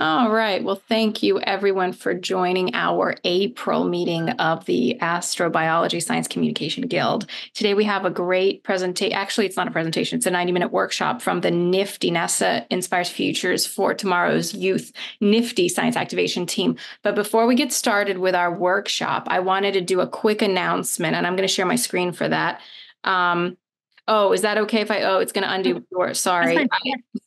All right. Well, thank you everyone for joining our April meeting of the Astrobiology Science Communication Guild. Today we have a great presentation. Actually, it's not a presentation, it's a 90 minute workshop from the NIFTY NASA Inspires Futures for Tomorrow's Youth NIFTY Science Activation Team. But before we get started with our workshop, I wanted to do a quick announcement, and I'm going to share my screen for that. Um, oh, is that okay if I? Oh, it's going to undo. Sorry.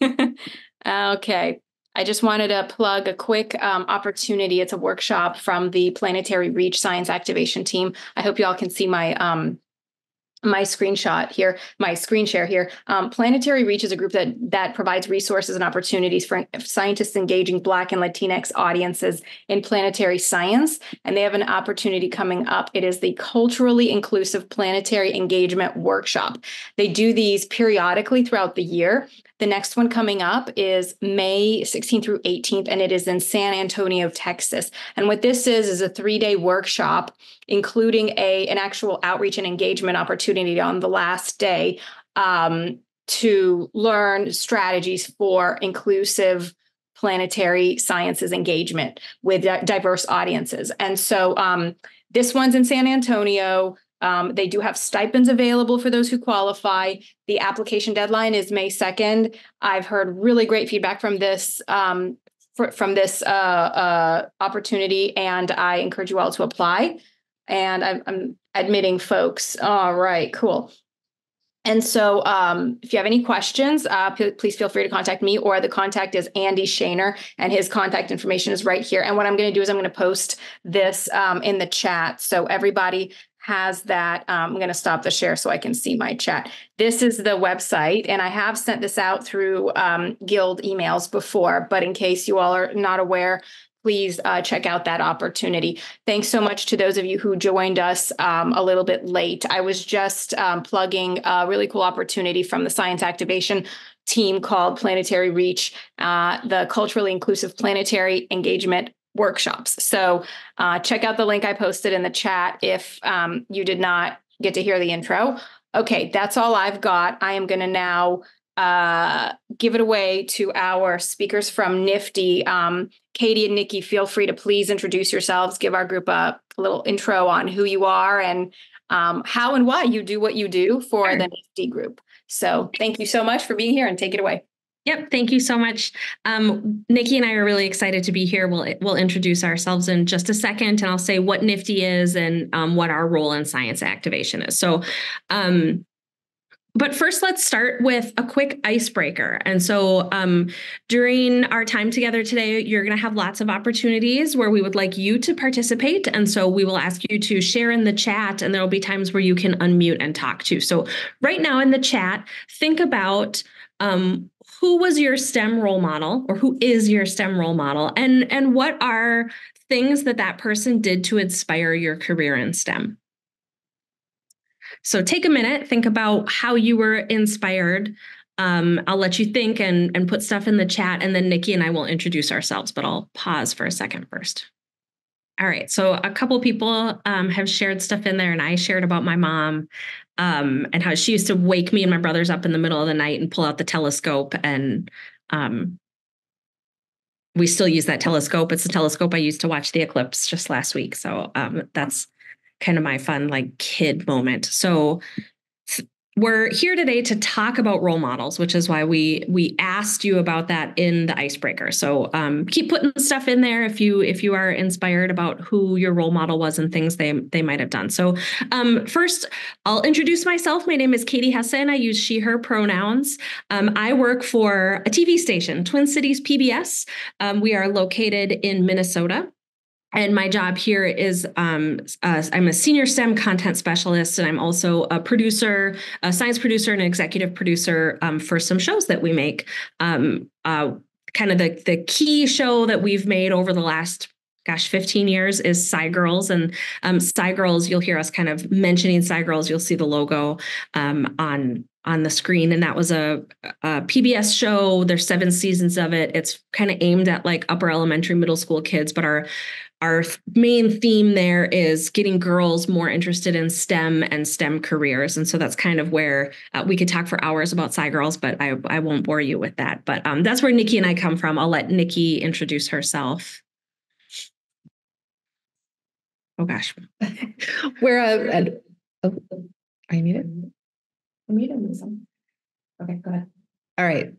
okay. I just wanted to plug a quick um, opportunity. It's a workshop from the Planetary Reach Science Activation Team. I hope you all can see my um, my screenshot here, my screen share here. Um, Planetary Reach is a group that that provides resources and opportunities for scientists engaging Black and Latinx audiences in planetary science, and they have an opportunity coming up. It is the Culturally Inclusive Planetary Engagement Workshop. They do these periodically throughout the year. The next one coming up is May 16th through 18th, and it is in San Antonio, Texas. And what this is is a three-day workshop, including a an actual outreach and engagement opportunity on the last day um, to learn strategies for inclusive planetary sciences engagement with diverse audiences. And so um, this one's in San Antonio. Um, they do have stipends available for those who qualify. The application deadline is May 2nd. I've heard really great feedback from this um, from this uh, uh, opportunity, and I encourage you all to apply. And I'm, I'm admitting folks. All right, cool. And so, um, if you have any questions, uh, p- please feel free to contact me, or the contact is Andy Shaner, and his contact information is right here. And what I'm going to do is I'm going to post this um, in the chat, so everybody has that. Um, I'm going to stop the share so I can see my chat. This is the website, and I have sent this out through um, Guild emails before, but in case you all are not aware, please uh, check out that opportunity. Thanks so much to those of you who joined us um, a little bit late. I was just um, plugging a really cool opportunity from the Science Activation team called Planetary Reach, uh, the culturally inclusive planetary engagement workshops. So uh, check out the link I posted in the chat if um, you did not get to hear the intro. Okay, that's all I've got. I am going to now uh, give it away to our speakers from Nifty. Um, Katie and Nikki, feel free to please introduce yourselves, give our group a, a little intro on who you are and um, how and why you do what you do for sure. the Nifty group. So thank you so much for being here and take it away. Yep, thank you so much. Um, Nikki and I are really excited to be here. We'll we'll introduce ourselves in just a second, and I'll say what Nifty is and um, what our role in science activation is. So, um, but first, let's start with a quick icebreaker. And so, um, during our time together today, you're going to have lots of opportunities where we would like you to participate. And so, we will ask you to share in the chat, and there will be times where you can unmute and talk to. So, right now in the chat, think about um, who was your STEM role model or who is your STEM role model and and what are things that that person did to inspire your career in STEM. So take a minute, think about how you were inspired. Um, I'll let you think and and put stuff in the chat, and then Nikki and I will introduce ourselves. But I'll pause for a second first. All right. So a couple people um, have shared stuff in there, and I shared about my mom um, and how she used to wake me and my brothers up in the middle of the night and pull out the telescope. And um, we still use that telescope. It's the telescope I used to watch the eclipse just last week. So um, that's kind of my fun, like kid moment. So we're here today to talk about role models which is why we we asked you about that in the icebreaker. So um, keep putting stuff in there if you if you are inspired about who your role model was and things they they might have done. So um, first i'll introduce myself. My name is katie hessen i use she her pronouns. Um, i work for a tv station twin cities pbs um, we are located in minnesota and my job here is um, uh, I'm a senior STEM content specialist, and I'm also a producer, a science producer, and an executive producer um, for some shows that we make. Um, uh, kind of the the key show that we've made over the last gosh 15 years is SciGirls, and um, Girls. You'll hear us kind of mentioning SciGirls. You'll see the logo um, on on the screen and that was a, a, pbs show there's seven seasons of it it's kind of aimed at like upper elementary middle school kids but our our main theme there is getting girls more interested in STEM and STEM careers. And so that's kind of where uh, we could talk for hours about SciGirls, but I, I won't bore you with that. But um, that's where Nikki and I come from. I'll let Nikki introduce herself. Oh gosh. We're a, a oh, are you muted? I'm muted. Okay, go ahead. All right.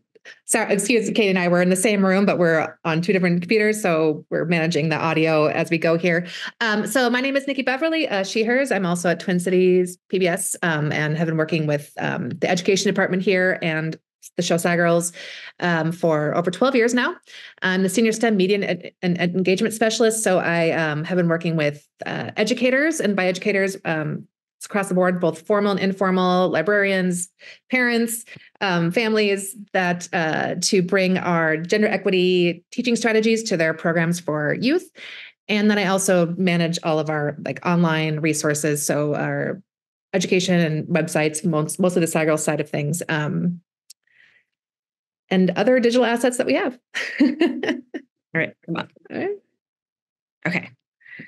So excuse Kate and I, we're in the same room, but we're on two different computers. So we're managing the audio as we go here. Um, so my name is Nikki Beverly, uh, she, hers. I'm also at Twin Cities PBS um, and have been working with um, the education department here and the show SciGirls um, for over 12 years now. I'm the senior STEM media and, and engagement specialist. So I um, have been working with uh, educators, and by educators, um, across the board, both formal and informal, librarians, parents, um, families, that uh, to bring our gender equity teaching strategies to their programs for youth. And then I also manage all of our like online resources, so our education and websites, most mostly the SciGirl side of things, um, and other digital assets that we have. all right, come on. All right. Okay.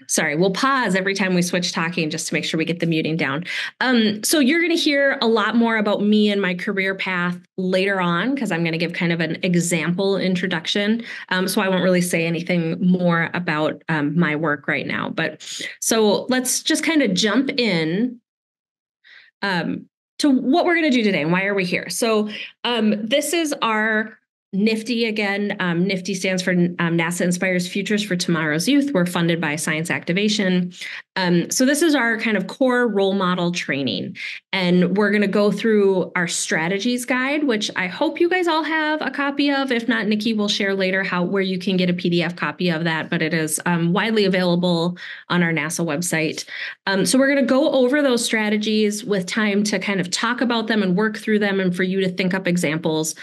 Sorry, we'll pause every time we switch talking just to make sure we get the muting down. Um, so you're going to hear a lot more about me and my career path later on because I'm going to give kind of an example introduction. Um, so I won't really say anything more about um, my work right now. But so let's just kind of jump in um, to what we're going to do today and why are we here. So um, this is our NIFTY again. Um, NIFTY stands for um, NASA Inspires Futures for Tomorrow's Youth. We're funded by Science Activation. Um, so this is our kind of core role model training. And we're going to go through our strategies guide, which I hope you guys all have a copy of. If not, Nikki will share later how where you can get a PDF copy of that, but it is um, widely available on our NASA website. Um, so we're going to go over those strategies with time to kind of talk about them and work through them and for you to think up examples.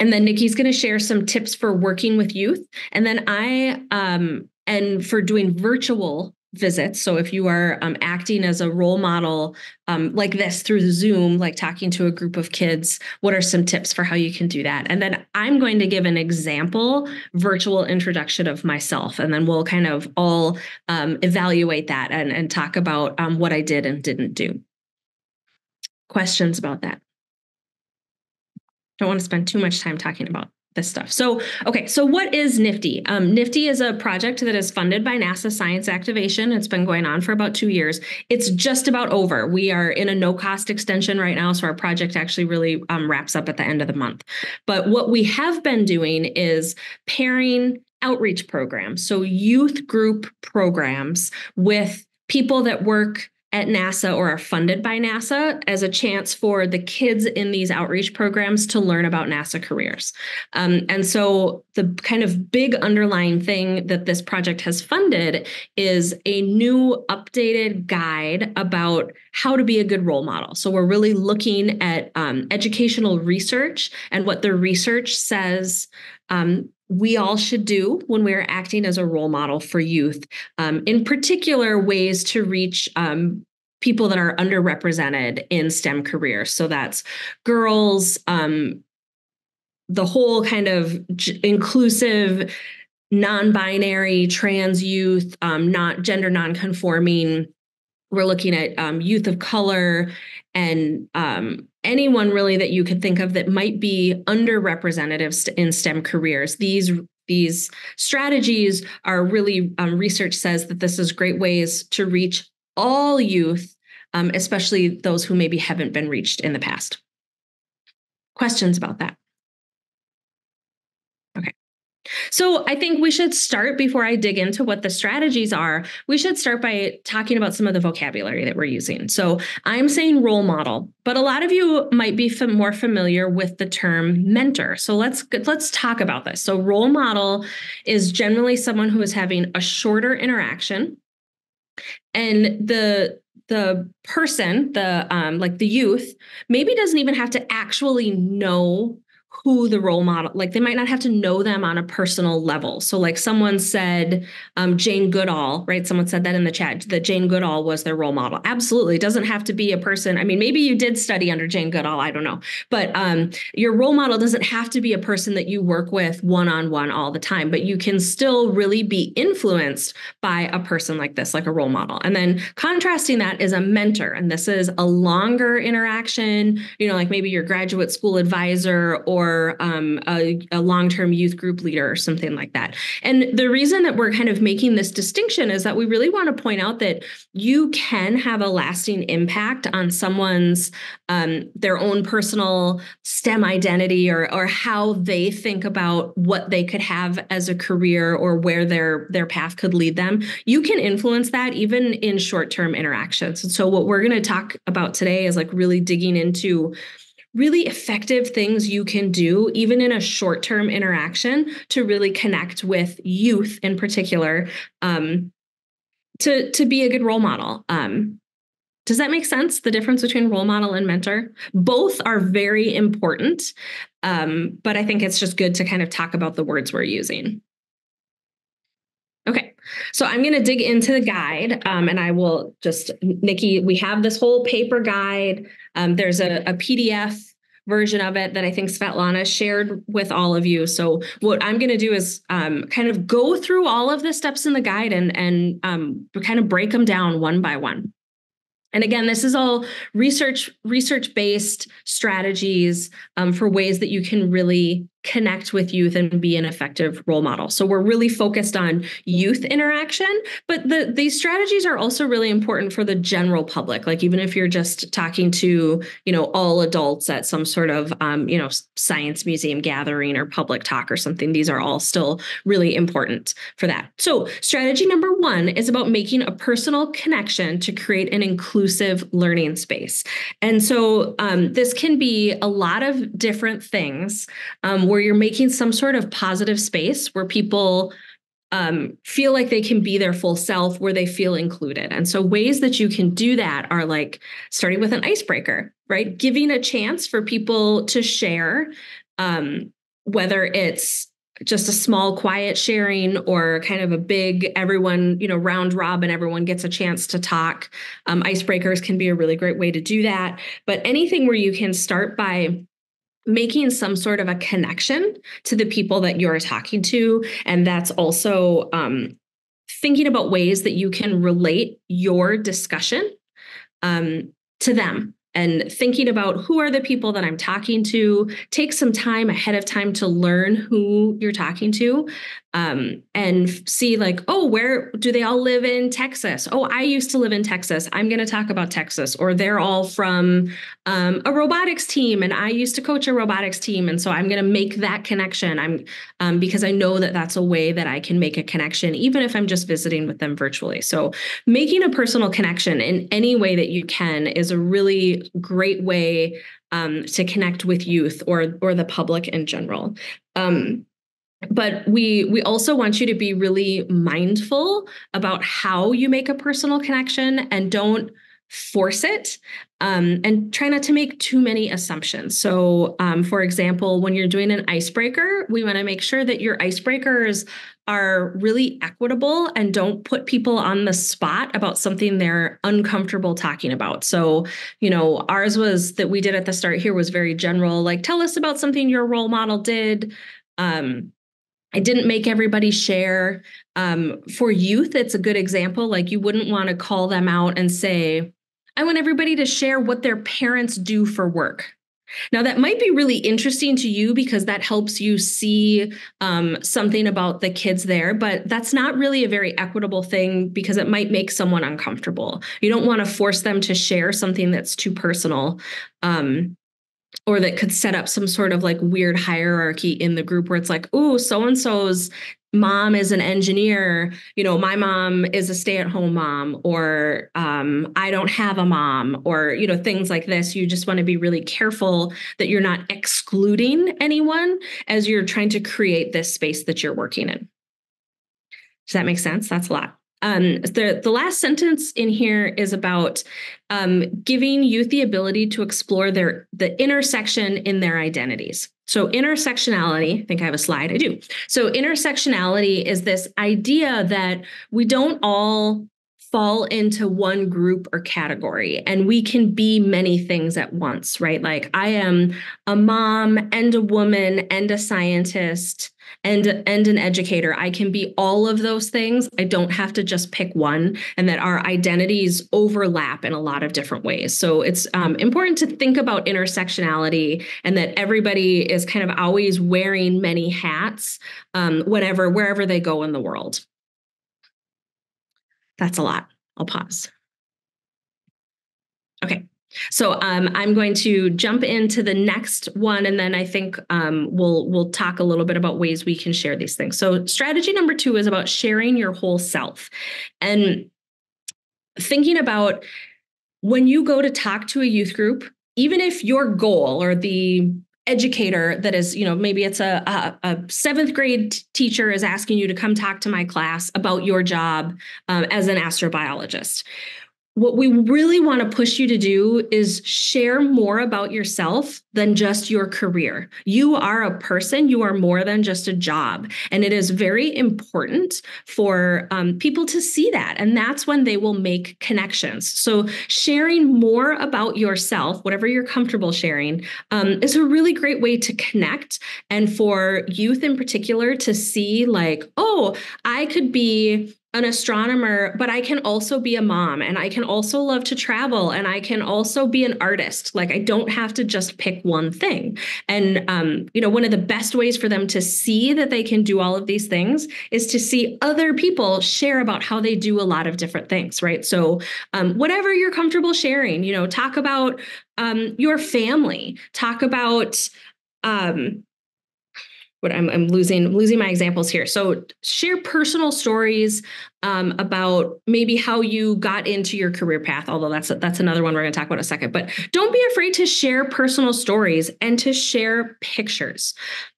And then Nikki's going to share some tips for working with youth. And then I, um, and for doing virtual visits. So if you are um, acting as a role model um, like this through the Zoom, like talking to a group of kids, what are some tips for how you can do that? And then I'm going to give an example virtual introduction of myself. And then we'll kind of all um, evaluate that and, and talk about um, what I did and didn't do. Questions about that? Don't want to spend too much time talking about this stuff. So, okay, so what is NIFTY? Um, NIFTY is a project that is funded by NASA Science Activation. It's been going on for about two years. It's just about over. We are in a no cost extension right now, so our project actually really um, wraps up at the end of the month. But what we have been doing is pairing outreach programs, so youth group programs with people that work at NASA or are funded by NASA as a chance for the kids in these outreach programs to learn about NASA careers. Um, and so, the kind of big underlying thing that this project has funded is a new updated guide about how to be a good role model. So, we're really looking at um, educational research and what the research says um, we all should do when we're acting as a role model for youth, um, in particular, ways to reach um, people that are underrepresented in STEM careers. So that's girls, um, the whole kind of inclusive, non binary, trans youth, um, not gender non conforming. We're looking at um, youth of color and um, anyone really that you could think of that might be underrepresented in STEM careers. These these strategies are really um, research says that this is great ways to reach all youth, um, especially those who maybe haven't been reached in the past. Questions about that? So I think we should start before I dig into what the strategies are. We should start by talking about some of the vocabulary that we're using. So I'm saying role model, but a lot of you might be more familiar with the term mentor. So let's let's talk about this. So role model is generally someone who is having a shorter interaction and the the person the um like the youth maybe doesn't even have to actually know who the role model like they might not have to know them on a personal level. So like someone said um, jane goodall right? Someone said that in the chat that jane goodall was their role model. Absolutely. It doesn't have to be a person. I mean maybe you did study under jane goodall. I don't know. But um, your role model doesn't have to be a person that you work with one-on-one all the time but you can still really be influenced by a person like this like a role model. And then contrasting that is a mentor and this is a longer interaction you know like maybe your graduate school advisor or or um, a, a long term youth group leader or something like that. And the reason that we're kind of making this distinction is that we really want to point out that you can have a lasting impact on someone's um, their own personal STEM identity or or how they think about what they could have as a career or where their their path could lead them. You can influence that even in short term interactions. And so what we're going to talk about today is like really digging into really effective things you can do, even in a short term interaction, to really connect with youth in particular, um, to, to be a good role model. Um, does that make sense? The difference between role model and mentor? Both are very important, um, but I think it's just good to kind of talk about the words we're using. So I'm going to dig into the guide um, and I will just, Nikki, we have this whole paper guide. Um, there's a, a, PDF version of it that I think Svetlana shared with all of you. So what I'm going to do is um, kind of go through all of the steps in the guide and, and um, kind of break them down one by one. And again, this is all research research based strategies um, for ways that you can really connect with youth and be an effective role model. So we're really focused on youth interaction, but the these strategies are also really important for the general public. Like even if you're just talking to, you know, all adults at some sort of um, you know, science museum gathering or public talk or something, these are all still really important for that. So, strategy number 1 is about making a personal connection to create an inclusive learning space. And so um, this can be a lot of different things. Um, where you're making some sort of positive space where people um, feel like they can be their full self, where they feel included. And so, ways that you can do that are like starting with an icebreaker, right? Giving a chance for people to share, um, whether it's just a small quiet sharing or kind of a big everyone you know round robin everyone gets a chance to talk um, icebreakers can be a really great way to do that but anything where you can start by making some sort of a connection to the people that you're talking to. And that's also um, thinking about ways that you can relate your discussion um, to them and thinking about who are the people that I'm talking to. Take some time ahead of time to learn who you're talking to um, and see like, oh, where do they all live in Texas? Oh, I used to live in Texas. I'm going to talk about Texas. Or they're all from um, a robotics team, and I used to coach a robotics team, and so I'm going to make that connection. I'm um, because I know that that's a way that I can make a connection, even if I'm just visiting with them virtually. So making a personal connection in any way that you can is a really great way um, to connect with youth or or the public in general. Um, but we we also want you to be really mindful about how you make a personal connection and don't force it um, and try not to make too many assumptions. So um, for example when you're doing an icebreaker we want to make sure that your icebreakers are really equitable and don't put people on the spot about something they're uncomfortable talking about. So you know ours was that we did at the start here was very general like tell us about something your role model did. Um, I didn't make everybody share. Um, for youth, it's a good example. Like you wouldn't want to call them out and say, I want everybody to share what their parents do for work. Now, that might be really interesting to you because that helps you see um, something about the kids there, but that's not really a very equitable thing because it might make someone uncomfortable. You don't want to force them to share something that's too personal. Um, or that could set up some sort of like weird hierarchy in the group where it's like, oh, so and so's mom is an engineer you know my mom is a stay-at-home mom or um, i don't have a mom or you know things like this. You just want to be really careful that you're not excluding anyone as you're trying to create this space that you're working in. Does that make sense? That's a lot um, the the last sentence in here is about um, giving youth the ability to explore their the intersection in their identities. So intersectionality, I think I have a slide. I do. So intersectionality is this idea that we don't all fall into one group or category and we can be many things at once right like i am a mom and a woman and a scientist and and an educator i can be all of those things i don't have to just pick one and that our identities overlap in a lot of different ways so it's um, important to think about intersectionality and that everybody is kind of always wearing many hats um, whenever wherever they go in the world that's a lot. I'll pause. Okay. So um, I'm going to jump into the next one, and then I think um, we'll we'll talk a little bit about ways we can share these things. So strategy number two is about sharing your whole self, and thinking about when you go to talk to a youth group, even if your goal or the educator that is, you know, maybe it's a, a, a, seventh grade teacher is asking you to come talk to my class about your job um, as an astrobiologist what we really want to push you to do is share more about yourself than just your career. You are a person, you are more than just a job. And it is very important for um, people to see that. And that's when they will make connections. So, sharing more about yourself, whatever you're comfortable sharing, um, is a really great way to connect. And for youth in particular to see, like, oh, I could be an astronomer, but I can also be a mom and I can also love to travel and I can also be an artist. Like I don't have to just pick one thing. And um, you know, one of the best ways for them to see that they can do all of these things is to see other people share about how they do a lot of different things, right? So um, whatever you're comfortable sharing, you know, talk about um, your family, talk about um, what I'm, I'm losing losing my examples here. So share personal stories um, about maybe how you got into your career path. Although that's that's another one we're going to talk about in a second. But don't be afraid to share personal stories and to share pictures.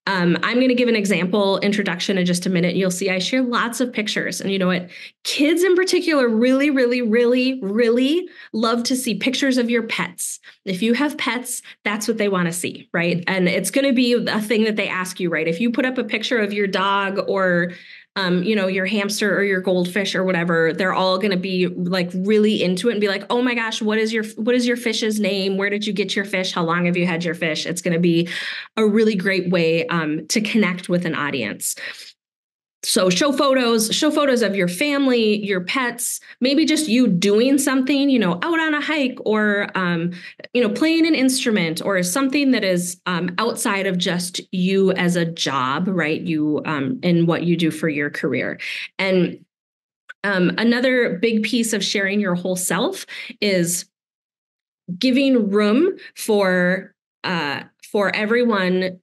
Um, I'm going to give an example introduction in just a minute. You'll see I share lots of pictures, and you know what? Kids in particular really, really, really, really love to see pictures of your pets. If you have pets, that's what they want to see, right? And it's going to be a thing that they ask you, right? If you put up a picture of your dog or um, you know, your hamster or your goldfish or whatever, they're all going to be like really into it and be like, "Oh my gosh, what is your what is your fish's name? Where did you get your fish? How long have you had your fish?" It's going to be a really great way um, to connect with an audience so show photos show photos of your family your pets maybe just you doing something you know out on a hike or um, you know playing an instrument or something that is um, outside of just you as a job right? You um, in what you do for your career. And um, another big piece of sharing your whole self is giving room for uh, for everyone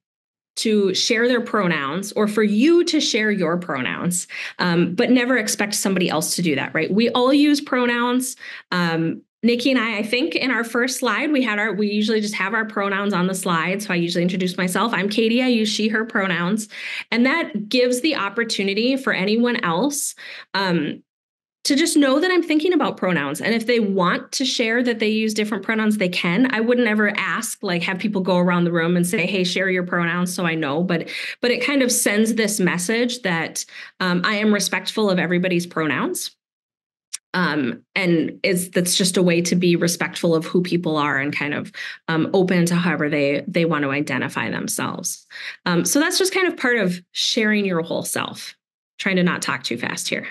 to share their pronouns or for you to share your pronouns, um, but never expect somebody else to do that, right? We all use pronouns. Um, Nikki and I, I think in our first slide, we had our, we usually just have our pronouns on the slide. So I usually introduce myself. I'm Katie. I use she, her pronouns. And that gives the opportunity for anyone else um, to just know that I'm thinking about pronouns. And if they want to share that they use different pronouns, they can. I wouldn't ever ask, like have people go around the room and say, hey, share your pronouns so I know. But but it kind of sends this message that um, I am respectful of everybody's pronouns. Um, and is that's just a way to be respectful of who people are and kind of um, open to however they they want to identify themselves. Um, so that's just kind of part of sharing your whole self. Trying to not talk too fast here.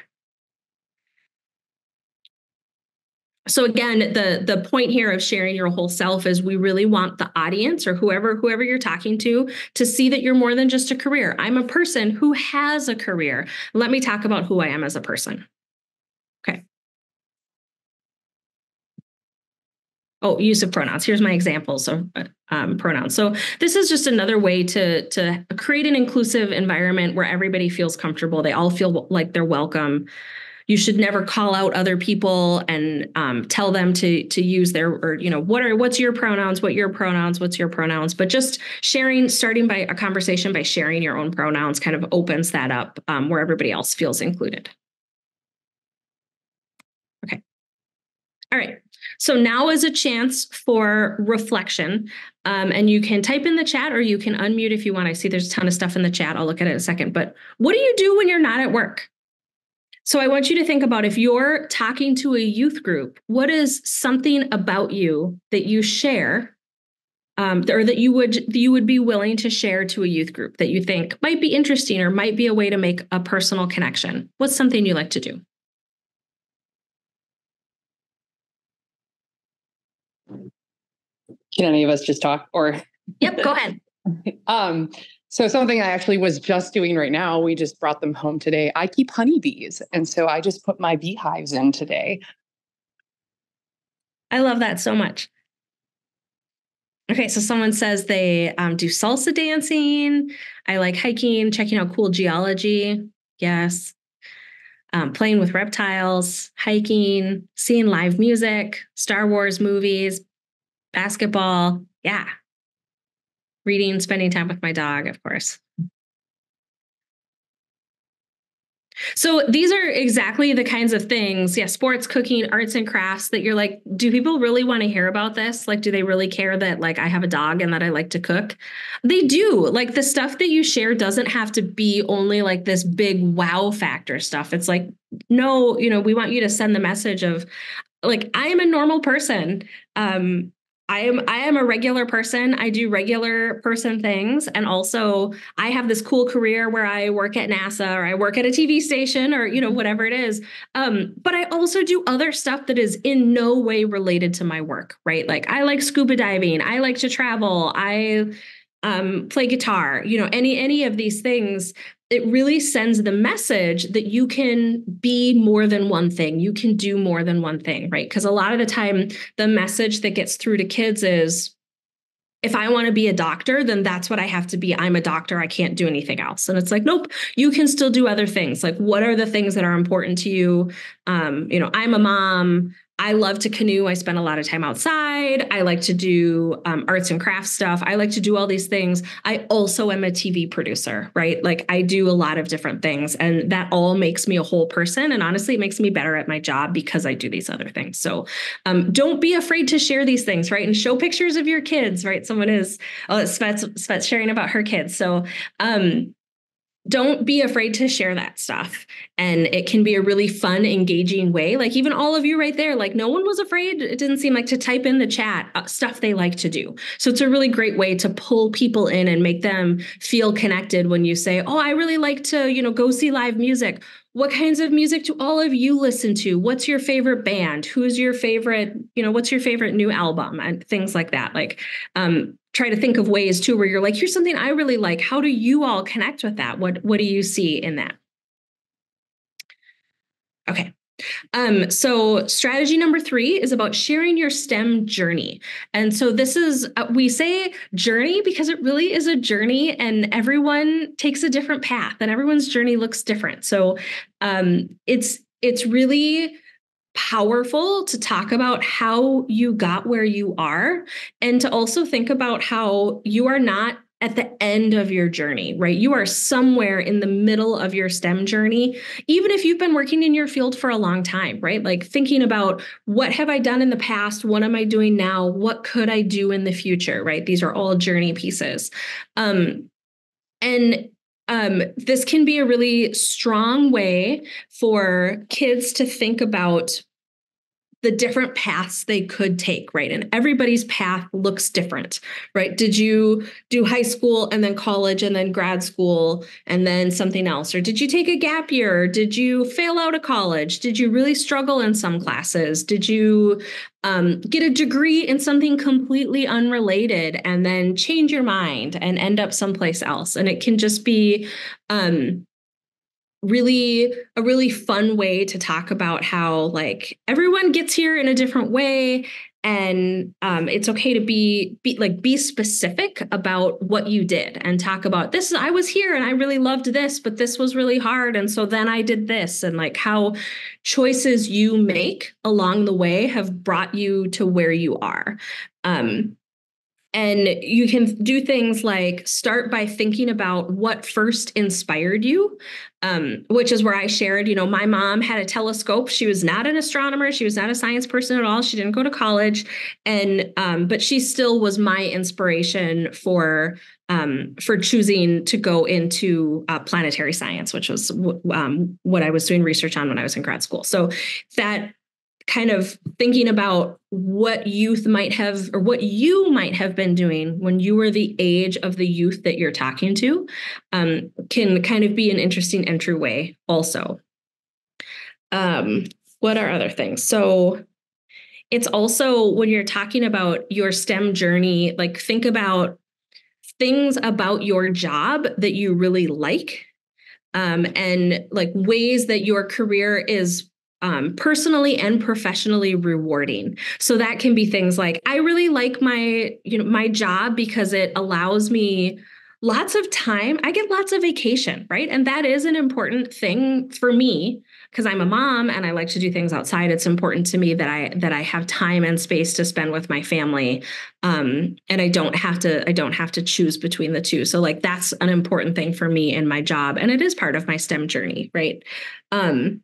So again the the point here of sharing your whole self is we really want the audience or whoever whoever you're talking to to see that you're more than just a career i'm a person who has a career let me talk about who i am as a person okay Oh, use of pronouns. Here's my examples of um, pronouns. So this is just another way to to create an inclusive environment where everybody feels comfortable. They all feel like they're welcome you should never call out other people and um, tell them to to use their or you know what are what's your pronouns what your pronouns what's your pronouns but just sharing starting by a conversation by sharing your own pronouns kind of opens that up um, where everybody else feels included Okay. All right. So now is a chance for reflection. Um, and you can type in the chat or you can unmute if you want. I see there's a ton of stuff in the chat. I'll look at it in a second. But what do you do when you're not at work? So I want you to think about if you're talking to a youth group, what is something about you that you share um, or that you would you would be willing to share to a youth group that you think might be interesting or might be a way to make a personal connection? What's something you like to do? Can any of us just talk or? Yep, go ahead. um, so something I actually was just doing right now, we just brought them home today. I keep honeybees. And so I just put my beehives in today. I love that so much. Okay, so someone says they um, do salsa dancing. I like hiking, checking out cool geology. Yes. Um, playing with reptiles, hiking, seeing live music, Star Wars movies, basketball. Yeah, reading, spending time with my dog, of course. So these are exactly the kinds of things, yeah, sports, cooking, arts and crafts that you're like, do people really want to hear about this? Like, do they really care that like I have a dog and that I like to cook? They do. Like the stuff that you share doesn't have to be only like this big wow factor stuff. It's like, no, you know, we want you to send the message of like, I am a normal person. Um, I am I am a regular person. I do regular person things and also I have this cool career where I work at NASA or I work at a TV station or you know whatever it is. Um, but I also do other stuff that is in no way related to my work, right? Like I like scuba diving, I like to travel, I um, play guitar, you know, any any of these things it really sends the message that you can be more than one thing. You can do more than one thing, right? Because a lot of the time, the message that gets through to kids is if I want to be a doctor, then that's what I have to be. I'm a doctor. I can't do anything else. And it's like, nope, you can still do other things. Like, what are the things that are important to you? Um, you know, I'm a mom. I love to canoe. I spend a lot of time outside. I like to do um, arts and crafts stuff. I like to do all these things. I also am a TV producer, right? Like I do a lot of different things, and that all makes me a whole person. And honestly, it makes me better at my job because I do these other things. So um, don't be afraid to share these things, right? And show pictures of your kids, right? Someone is, oh, Svet's, Svet's sharing about her kids. So um, don't be afraid to share that stuff. And it can be a really fun, engaging way. Like, even all of you right there, like, no one was afraid, it didn't seem like to type in the chat uh, stuff they like to do. So, it's a really great way to pull people in and make them feel connected when you say, Oh, I really like to, you know, go see live music. What kinds of music do all of you listen to? What's your favorite band? Who's your favorite, you know, what's your favorite new album and things like that? Like, um, try to think of ways too where you're like here's something i really like how do you all connect with that what what do you see in that okay um, so strategy number three is about sharing your STEM journey. And so this is, uh, we say journey because it really is a journey and everyone takes a different path and everyone's journey looks different. So um, it's, it's really powerful to talk about how you got where you are and to also think about how you are not at the end of your journey, right? You are somewhere in the middle of your STEM journey, even if you've been working in your field for a long time, right? Like thinking about what have I done in the past? What am I doing now? What could I do in the future, right? These are all journey pieces. Um, and um, this can be a really strong way for kids to think about the different paths they could take, right? And everybody's path looks different, right? Did you do high school and then college and then grad school and then something else? Or did you take a gap year? Did you fail out of college? Did you really struggle in some classes? Did you um, get a degree in something completely unrelated and then change your mind and end up someplace else? And it can just be, um, really a really fun way to talk about how like everyone gets here in a different way and um, it's okay to be, be like be specific about what you did and talk about this i was here and i really loved this but this was really hard and so then i did this and like how choices you make along the way have brought you to where you are. Um, and you can do things like start by thinking about what first inspired you, um, which is where I shared, you know, my mom had a telescope. She was not an astronomer. She was not a science person at all. She didn't go to college. And, um, but she still was my inspiration for um, for choosing to go into uh, planetary science, which was um, what I was doing research on when I was in grad school. So that kind of thinking about what youth might have or what you might have been doing when you were the age of the youth that you're talking to um, can kind of be an interesting entryway also. Um, what are other things? So it's also when you're talking about your stem journey like think about things about your job that you really like um, and like ways that your career is um, personally and professionally rewarding. So that can be things like I really like my you know my job because it allows me lots of time. I get lots of vacation, right? And that is an important thing for me because I'm a mom and I like to do things outside. It's important to me that I that I have time and space to spend with my family. Um, and I don't have to I don't have to choose between the two. So like that's an important thing for me in my job and it is part of my STEM journey, right? Um,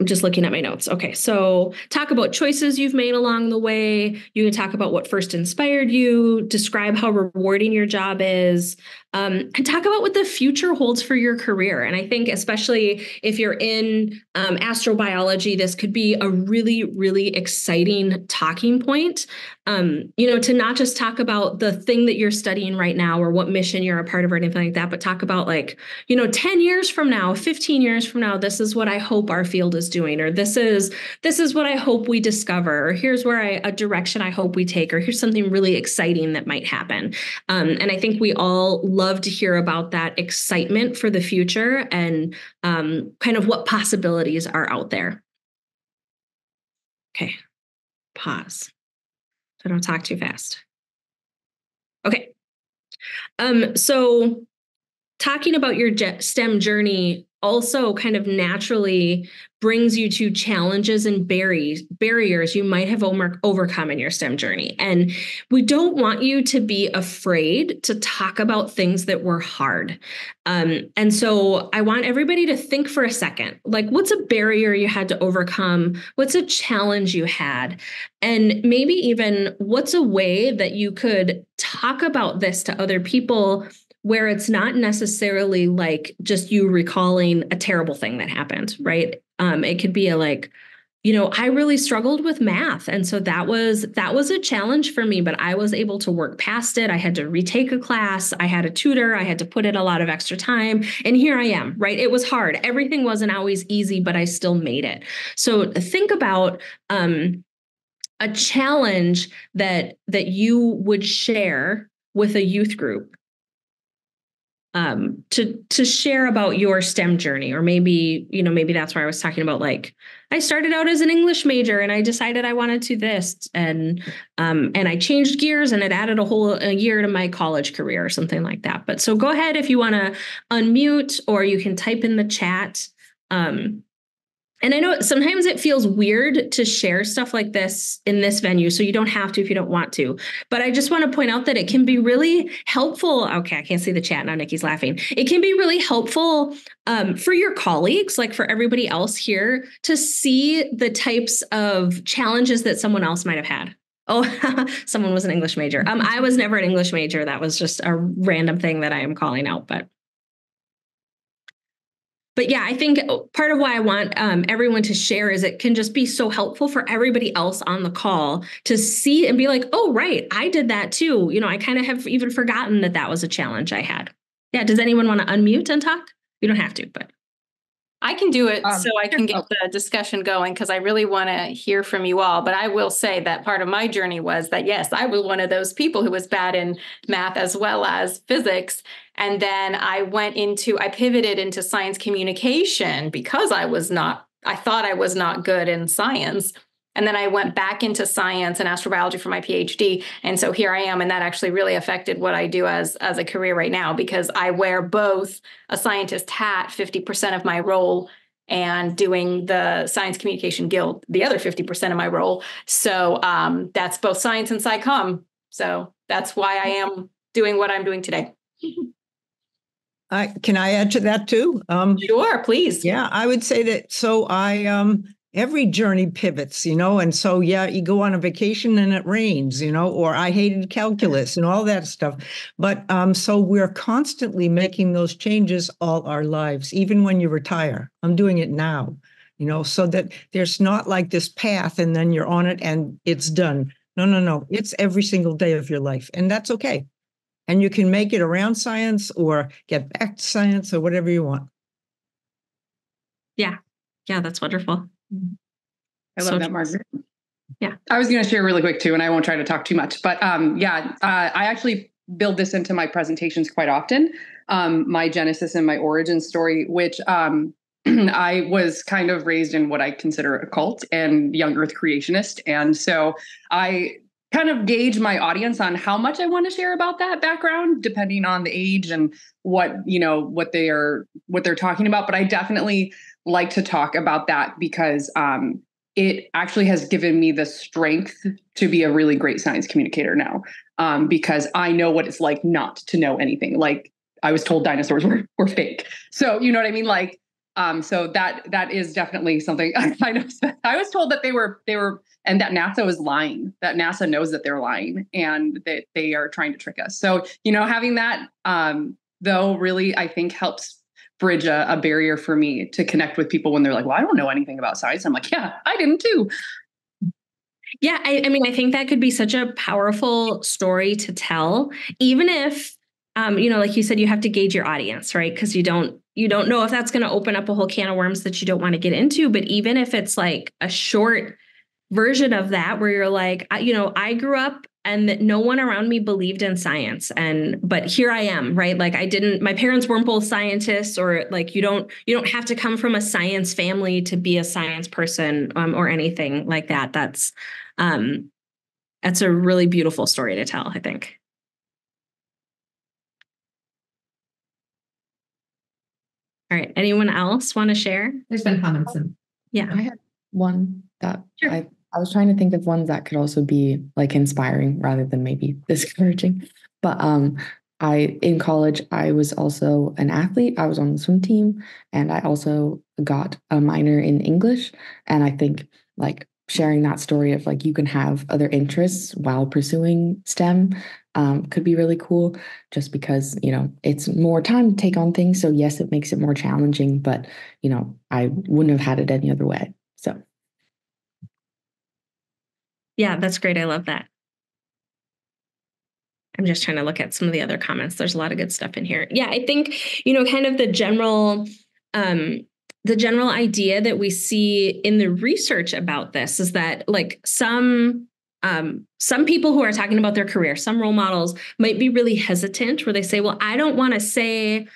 I'm just looking at my notes. Okay, so talk about choices you've made along the way. You can talk about what first inspired you, describe how rewarding your job is, um, and talk about what the future holds for your career. And I think, especially if you're in um, astrobiology, this could be a really, really exciting talking point. Um, you know, to not just talk about the thing that you're studying right now or what mission you're a part of or anything like that, but talk about like, you know, 10 years from now, 15 years from now, this is what I hope our field is doing, or this is this is what I hope we discover, or here's where I a direction I hope we take, or here's something really exciting that might happen. Um, and I think we all love to hear about that excitement for the future and um, kind of what possibilities are out there. Okay, pause. So don't talk too fast. Okay. Um, so talking about your STEM journey also kind of naturally brings you to challenges and barriers barriers you might have over, overcome in your STEM journey. And we don't want you to be afraid to talk about things that were hard. Um, and so I want everybody to think for a second like, what's a barrier you had to overcome? What's a challenge you had? And maybe even what's a way that you could talk about this to other people where it's not necessarily like just you recalling a terrible thing that happened, right? Um, it could be a like, you know, I really struggled with math. And so that was that was a challenge for me, but I was able to work past it. I had to retake a class, I had a tutor, I had to put in a lot of extra time, and here I am, right? It was hard. Everything wasn't always easy, but I still made it. So think about um a challenge that that you would share with a youth group um, to to share about your STEM journey, or maybe you know maybe that's where I was talking about like I started out as an English major and I decided I wanted to this and um, and I changed gears and it added a whole a year to my college career or something like that. But so go ahead if you want to unmute or you can type in the chat. Um, and I know sometimes it feels weird to share stuff like this in this venue. So you don't have to if you don't want to. But I just want to point out that it can be really helpful. Okay, I can't see the chat now. Nikki's laughing. It can be really helpful um, for your colleagues, like for everybody else here, to see the types of challenges that someone else might have had. Oh, someone was an English major. Um, I was never an English major. That was just a random thing that I am calling out. But but yeah, I think part of why I want um, everyone to share is it can just be so helpful for everybody else on the call to see and be like, oh, right, I did that too. You know, I kind of have even forgotten that that was a challenge I had. Yeah. Does anyone want to unmute and talk? You don't have to, but. I can do it um, so I can get the discussion going because I really want to hear from you all. But I will say that part of my journey was that, yes, I was one of those people who was bad in math as well as physics. And then I went into, I pivoted into science communication because I was not, I thought I was not good in science. And then I went back into science and astrobiology for my PhD. And so here I am. And that actually really affected what I do as, as a career right now because I wear both a scientist hat, 50% of my role, and doing the Science Communication Guild, the other 50% of my role. So um, that's both science and SciComm So that's why I am doing what I'm doing today. I can I add to that too? Um, Sure, please. yeah, I would say that. So I um every journey pivots, you know, and so yeah, you go on a vacation and it rains, you know, or I hated calculus and all that stuff. But um, so we're constantly making those changes all our lives, even when you retire. I'm doing it now, you know, so that there's not like this path and then you're on it and it's done. No, no, no. It's every single day of your life, and that's okay. And you can make it around science or get back to science or whatever you want. Yeah, Yeah, that's wonderful. I So love that. Margaret. Yeah. I was going to share really quick too, and I won't try to talk too much, but um, yeah, uh, I actually build this into my presentations quite often. Um, my genesis and my origin story, which um, I was kind of raised in what I consider a cult and young Earth creationist, and so I kind of gauge my audience on how much I want to share about that background, depending on the age and what you know what they are what they're talking about. But I definitely like to talk about that because um, it actually has given me the strength to be a really great science communicator now um, because I know what it's like not to know anything. Like I was told dinosaurs were, were fake. So you know what I mean? Like, um, so that that is definitely something I know. I was told that they were they were and that NASA was lying. That NASA knows that they're lying and that they are trying to trick us. So you know, having that um, though really I think helps bridge a, a barrier for me to connect with people when they're like, "Well, I don't know anything about science." I'm like, "Yeah, I didn't too." Yeah, I, I mean, I think that could be such a powerful story to tell, even if, um, you know, like you said, you have to gauge your audience, right? Because you don't you don't know if that's going to open up a whole can of worms that you don't want to get into. But even if it's like a short version of that, where you're like, you know, I grew up and that no one around me believed in science and but here i am right? Like i didn't my parents weren't both scientists or like you don't you don't have to come from a science family to be a science person um, or anything like that. That's um that's a really beautiful story to tell i think. All right. Anyone else want to share? There's been comments and yeah. I had one that Sure. I I was trying to think of ones that could also be like inspiring rather than maybe discouraging. But um I in college I was also an athlete. I was on the swim team and I also got a minor in English and I think like sharing that story of like you can have other interests while pursuing STEM um, could be really cool just because you know it's more time to take on things so yes it makes it more challenging but you know I wouldn't have had it any other way so Yeah, that's great. I love that. I'm just trying to look at some of the other comments. There's a lot of good stuff in here. Yeah, I think, you know, kind of the general um the general idea that we see in the research about this is that like some um, some people who are talking about their career, some role models might be really hesitant where they say, well, I don't want to say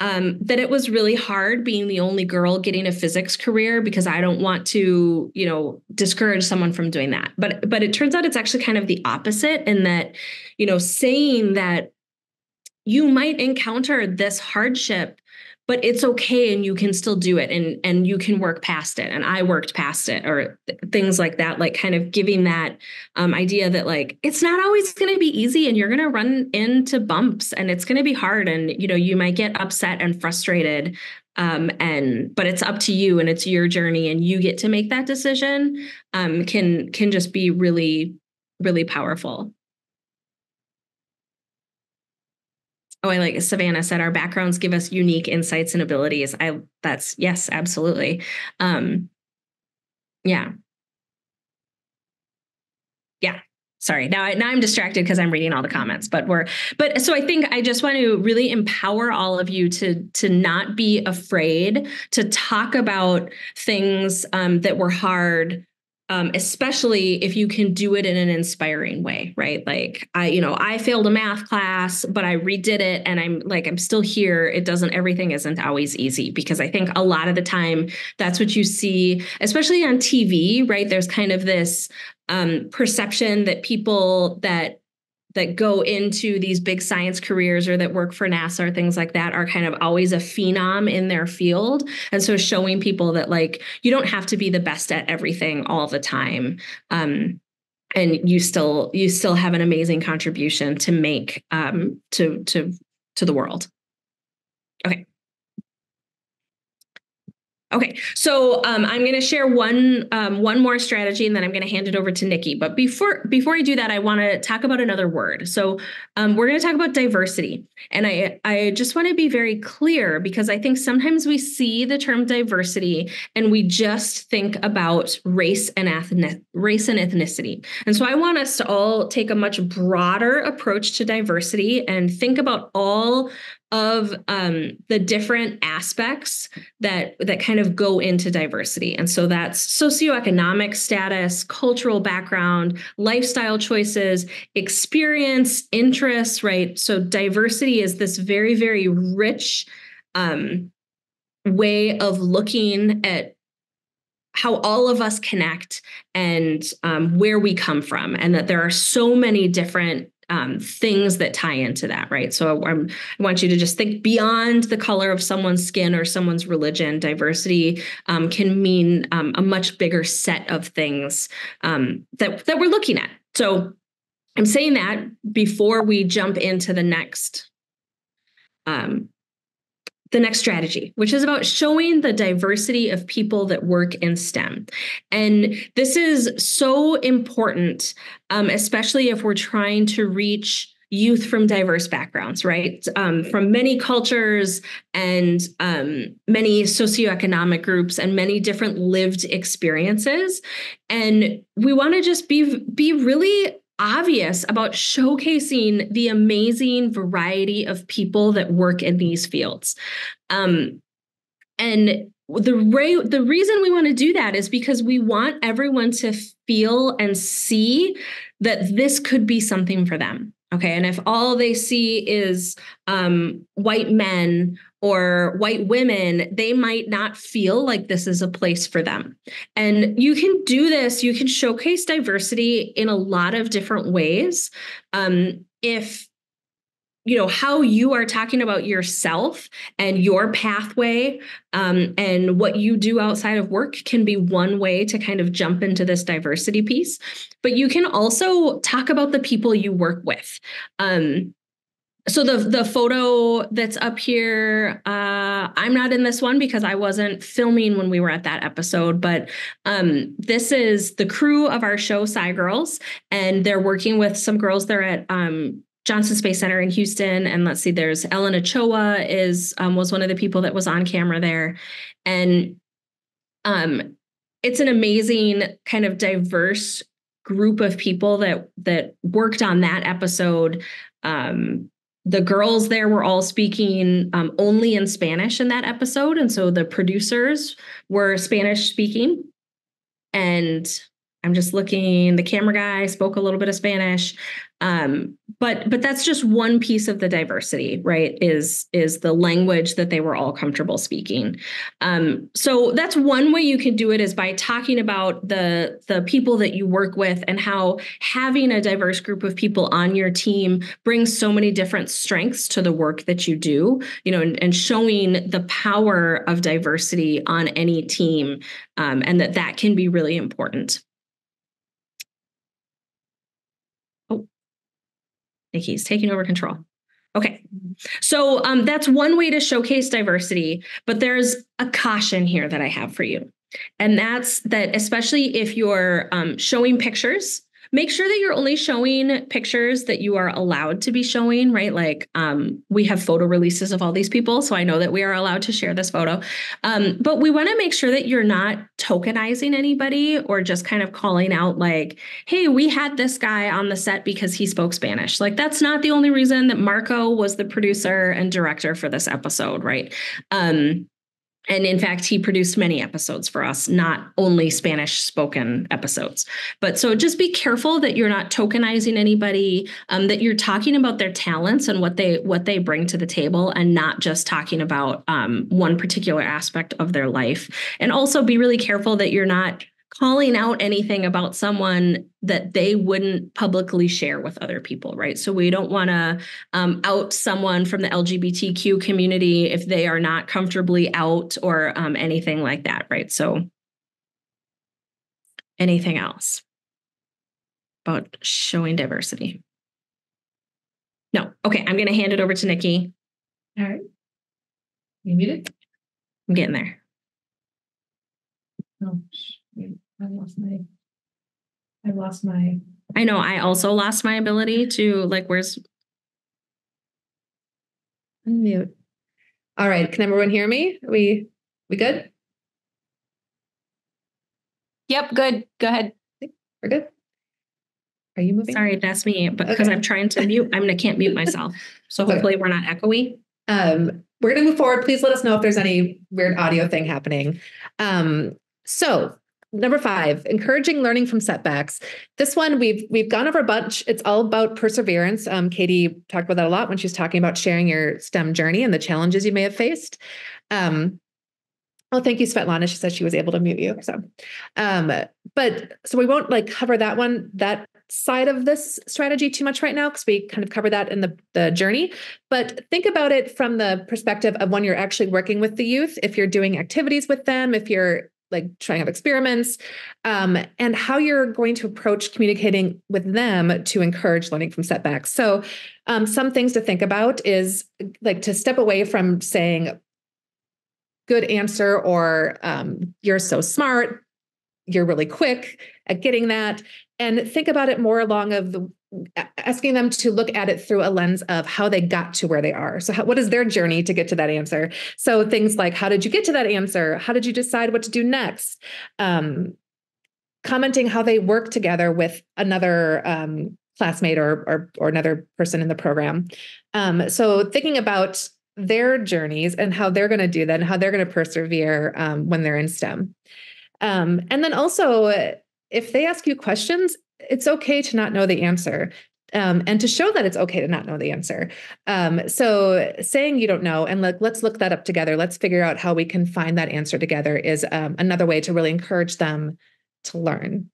um, that it was really hard being the only girl getting a physics career because I don't want to, you know, discourage someone from doing that. But but it turns out it's actually kind of the opposite in that, you know, saying that you might encounter this hardship but it's okay and you can still do it and and you can work past it. And i worked past it or th- things like that like kind of giving that um, idea that like it's not always going to be easy and you're going to run into bumps and it's going to be hard and you know you might get upset and frustrated um, and but it's up to you and it's your journey and you get to make that decision um, can can just be really really powerful Oh, I like Savannah said our backgrounds give us unique insights and abilities. I that's yes, absolutely. Um yeah. Yeah. Sorry. Now I now I'm distracted because I'm reading all the comments, but we're but so I think I just want to really empower all of you to to not be afraid to talk about things um, that were hard um, especially if you can do it in an inspiring way, right? Like I, you know, I failed a math class, but I redid it and I'm like, I'm still here. It doesn't, everything isn't always easy because I think a lot of the time that's what you see, especially on TV, right? There's kind of this um, perception that people that that go into these big science careers or that work for NASA or things like that are kind of always a phenom in their field. And so showing people that like you don't have to be the best at everything all the time. Um, and you still you still have an amazing contribution to make um, to to to the world. Okay. Okay, so um, I'm going to share one um, one more strategy, and then I'm going to hand it over to Nikki. But before before I do that, I want to talk about another word. So um, we're going to talk about diversity, and I I just want to be very clear because I think sometimes we see the term diversity and we just think about race and ethnic race and ethnicity. And so I want us to all take a much broader approach to diversity and think about all of um, the different aspects that that kind of go into diversity. And so that's socioeconomic status cultural background lifestyle choices experience interests right? So diversity is this very very rich um, way of looking at how all of us connect and um, where we come from and that there are so many different um, things that tie into that, right? So I'm, i want you to just think beyond the color of someone's skin or someone's religion. Diversity um, can mean um, a much bigger set of things um, that that we're looking at. So I'm saying that before we jump into the next um, the next strategy, which is about showing the diversity of people that work in STEM. And this is so important, um, especially if we're trying to reach youth from diverse backgrounds, right? Um, from many cultures and um, many socioeconomic groups and many different lived experiences. And we want to just be be really obvious about showcasing the amazing variety of people that work in these fields. Um, and the re- the reason we want to do that is because we want everyone to feel and see that this could be something for them. Okay. And if all they see is um, white men or white women, they might not feel like this is a place for them. And you can do this, you can showcase diversity in a lot of different ways. Um, if you know how you are talking about yourself and your pathway um, and what you do outside of work can be one way to kind of jump into this diversity piece but you can also talk about the people you work with um, so the the photo that's up here uh, i'm not in this one because i wasn't filming when we were at that episode but um, this is the crew of our show SciGirls and they're working with some girls they're at um, Johnson Space Center in Houston, and let's see, there's Ellen Ochoa is um, was one of the people that was on camera there, and um, it's an amazing kind of diverse group of people that that worked on that episode. Um, the girls there were all speaking um, only in Spanish in that episode, and so the producers were Spanish speaking, and I'm just looking. The camera guy spoke a little bit of Spanish. Um, but but that's just one piece of the diversity, right? Is is the language that they were all comfortable speaking. Um, so that's one way you can do it is by talking about the the people that you work with and how having a diverse group of people on your team brings so many different strengths to the work that you do. You know, and, and showing the power of diversity on any team, um, and that that can be really important. Nikki's taking over control. Okay. So um, that's one way to showcase diversity, but there's a caution here that I have for you. And that's that, especially if you're um, showing pictures make sure that you're only showing pictures that you are allowed to be showing, right? Like um, we have photo releases of all these people, so I know that we are allowed to share this photo. Um, but we want to make sure that you're not tokenizing anybody or just kind of calling out like, hey, we had this guy on the set because he spoke Spanish. Like that's not the only reason that Marco was the producer and director for this episode, right? Um, and in fact, he produced many episodes for us, not only Spanish spoken episodes. But so just be careful that you're not tokenizing anybody, um, that you're talking about their talents and what they what they bring to the table, and not just talking about um, one particular aspect of their life. And also be really careful that you're not calling out anything about someone that they wouldn't publicly share with other people, right? So we don't want to um, out someone from the LGBTQ community if they are not comfortably out or um, anything like that, right? So anything else? about showing diversity? No. Okay, I'm going to hand it over to Nikki. All right. You muted? I'm getting there. Oh, I lost my. I lost my. I know I also lost my ability to like where's Unmute. All right, can everyone hear me? Are we, we good? Yep, good. Go ahead. We're good? Are you moving? sorry, that's me, but because Okay. I'm trying to mute, I'm gonna can't mute myself. So Okay. hopefully we're not echoey. Um, we're gonna move forward. Please let us know if there's any weird audio thing happening. Um, so number five, encouraging learning from setbacks. This one we've we've gone over a bunch. It's all about perseverance. Um, Katie talked about that a lot when she's talking about sharing your STEM journey and the challenges you may have faced. Um, well, thank you, Svetlana. She said she was able to mute you. So, um, but so we won't like cover that one, that side of this strategy too much right now because we kind of cover that in the the journey. But think about it from the perspective of when you're actually working with the youth, if you're doing activities with them, if you're like trying out experiments, um, and how you're going to approach communicating with them to encourage learning from setbacks. So, um, some things to think about is like to step away from saying, good answer or um, you're so smart you're really quick at getting that and think about it more along of the asking them to look at it through a lens of how they got to where they are. So how, what is their journey to get to that answer? So things like how did you get to that answer? How did you decide what to do next? Um, commenting how they work together with another um, classmate or, or or another person in the program. Um, so thinking about their journeys and how they're going to do that and how they're going to persevere um, when they're in STEM. Um, and then also, if they ask you questions, it's okay to not know the answer. Um, and to show that it's okay to not know the answer. Um, so saying you don't know and like let's look that up together. Let's figure out how we can find that answer together is um, another way to really encourage them to learn.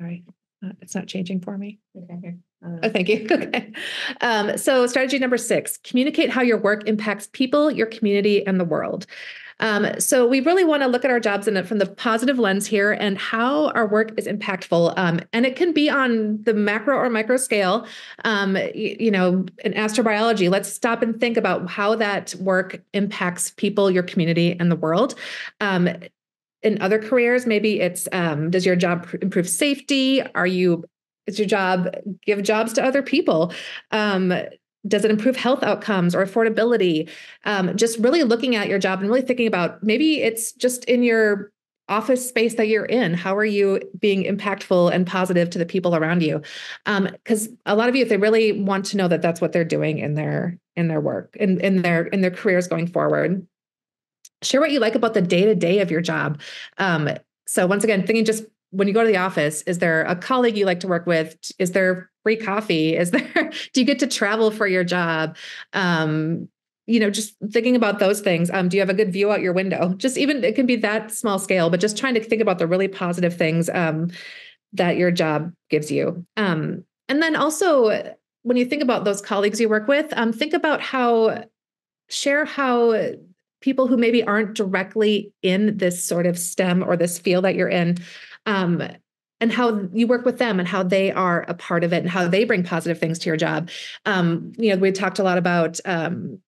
All right, Uh, it's not changing for me. Okay. Oh, thank you. Okay. Um, so, strategy number six communicate how your work impacts people, your community, and the world. Um, so, we really want to look at our jobs in it from the positive lens here and how our work is impactful. Um, and it can be on the macro or micro scale. Um, you, you know, in astrobiology, let's stop and think about how that work impacts people, your community, and the world. Um, in other careers, maybe it's um, does your job pr- improve safety? Are you is your job give jobs to other people? Um, does it improve health outcomes or affordability? Um, just really looking at your job and really thinking about maybe it's just in your office space that you're in. How are you being impactful and positive to the people around you? Because a lot of you, if they really want to know that that's what they're doing in their in their work in in their in their careers going forward. Share what you like about the day to day of your job. Um, so once again, thinking just when you go to the office, is there a colleague you like to work with? Is there free coffee? Is there, do you get to travel for your job? Um, you know, just thinking about those things. Um, do you have a good view out your window? Just even, it can be that small scale, but just trying to think about the really positive things um, that your job gives you. Um, and then also, when you think about those colleagues you work with, um, think about how, share how people who maybe aren't directly in this sort of STEM or this field that you're in, um, and how you work with them and how they are a part of it and how they bring positive things to your job. Um, you know, we talked a lot about, um,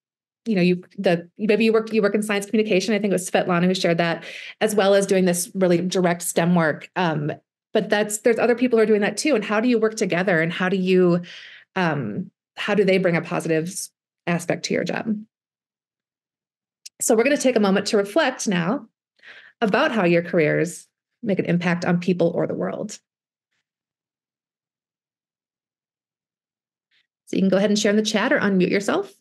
you know, you the maybe you work you work in science communication. I think it was Svetlana who shared that, as well as doing this really direct STEM work. Um, but that's there's other people who are doing that too. And how do you work together? And how do you, um, how do they bring a positive aspect to your job? So we're going to take a moment to reflect now about how your careers make an impact on people or the world. So you can go ahead and share in the chat or unmute yourself.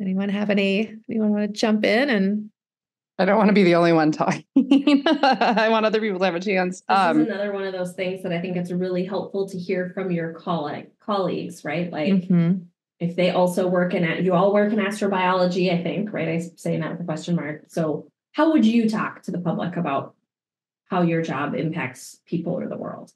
Anyone have any, anyone want to jump in and I don't want to be the only one talking. I want other people to have a chance. This Um, is another one of those things that I think it's really helpful to hear from your colleague colleagues, right? Like Mhm. if they also work in you all work in astrobiology, I think, right? I say that with a question mark. So how would you talk to the public about how your job impacts people or the world?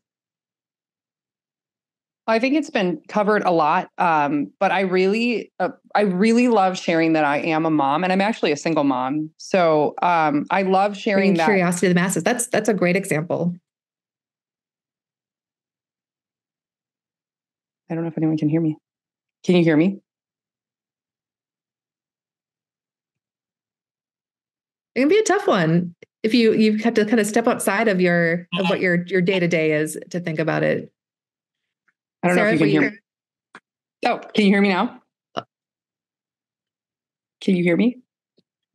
I think it's been covered a lot, um, but I really, uh, I really love sharing that I am a mom, and I'm actually a single mom. So um, I love sharing that. curiosity to the masses. That's that's a great example. I don't know if anyone can hear me. Can you hear me? It can be a tough one if you you have to kind of step outside of your of what your your day to day is to think about it. I don't know if you can were hear me. Oh, can you hear me now? Can you hear me?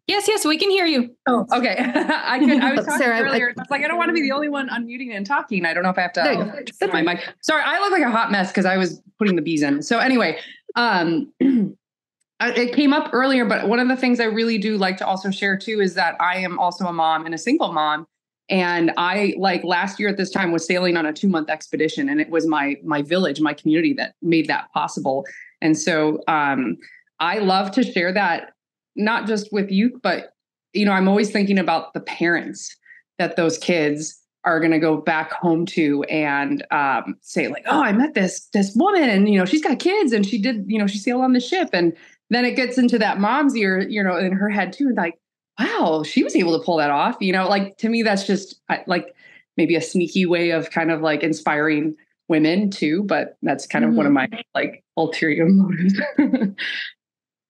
Yes, yes, we can hear you. Oh, okay. I could. I was talking Sarah, earlier. I, was like, I don't want to be the only one unmuting and talking. I don't know if I have to. There you turn That's my mic. Sorry, I look like a hot mess because I was putting the bees in. So anyway, um, it came up earlier, but one of the things I really do like to also share too is that I am also a mom and a single mom. And I like last year at this time was sailing on a two month expedition, and it was my my village, my community that made that possible. And so um, I love to share that not just with youth, but you know, I'm always thinking about the parents that those kids are going to go back home to and um, say like, "Oh, I met this this woman, and you know, she's got kids, and she did, you know, she sailed on the ship." And then it gets into that mom's ear, you know, in her head too, like, "Wow, she was able to pull that off." You know, like to me, that's just like maybe a sneaky way of kind of like inspiring women too. But that's kind of one of my like ulterior motives.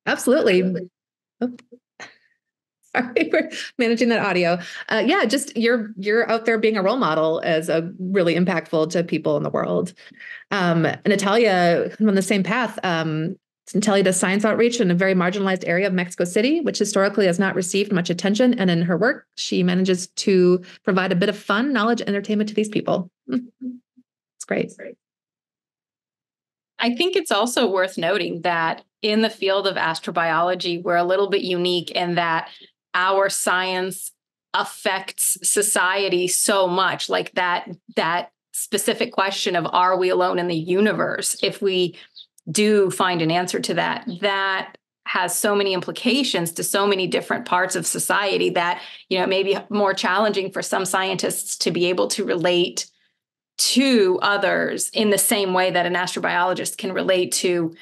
Absolutely. Oh. Sorry, we're managing that audio. Uh, yeah, just you're you're out there being a role model as a really impactful to people in the world. Um, Natalia on the same path. Um, Natalia does science outreach in a very marginalized area of Mexico City, which historically has not received much attention. And in her work, she manages to provide a bit of fun, knowledge, entertainment to these people. It's great. I think it's also worth noting that in the field of astrobiology, we're a little bit unique in that our science affects society so much like that that specific question of are we alone in the universe if we do find an answer to that. That has so many implications to so many different parts of society that you know it may be more challenging for some scientists to be able to relate to others in the same way that an astrobiologist can relate to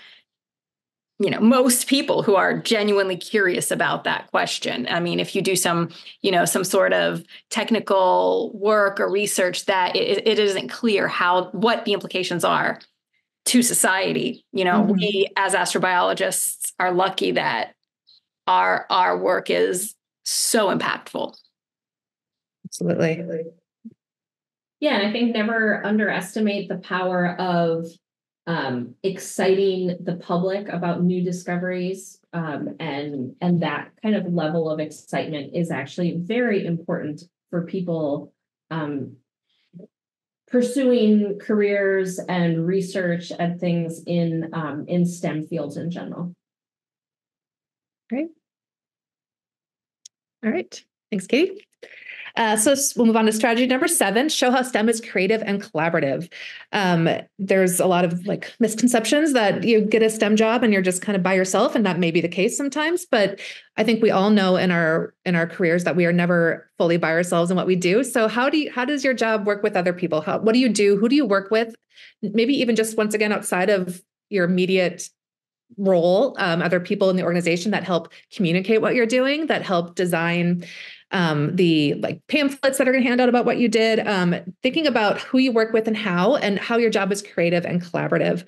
you know most people who are genuinely curious about that question. I mean if you do some you know some sort of technical work or research that it, it isn't clear how what the implications are to society you know Mhm. we as astrobiologists are lucky that our our work is so impactful Absolutely. Yeah, and I think never underestimate the power of um, exciting the public about new discoveries, um, and and that kind of level of excitement is actually very important for people um, pursuing careers and research and things in um, in STEM fields in general. Great. All right. Thanks, Katie. Uh, so we'll move on to strategy number seven show how STEM is creative and collaborative. Um, there's a lot of like misconceptions that you get a STEM job and you're just kind of by yourself, and that may be the case sometimes. But I think we all know in our in our careers that we are never fully by ourselves in what we do. So how do you how does your job work with other people? How what do you do? Who do you work with? Maybe even just once again outside of your immediate role, um, other people in the organization that help communicate what you're doing, that help design um, the like pamphlets that are going to hand out about what you did, um, thinking about who you work with and how, and how your job is creative and collaborative.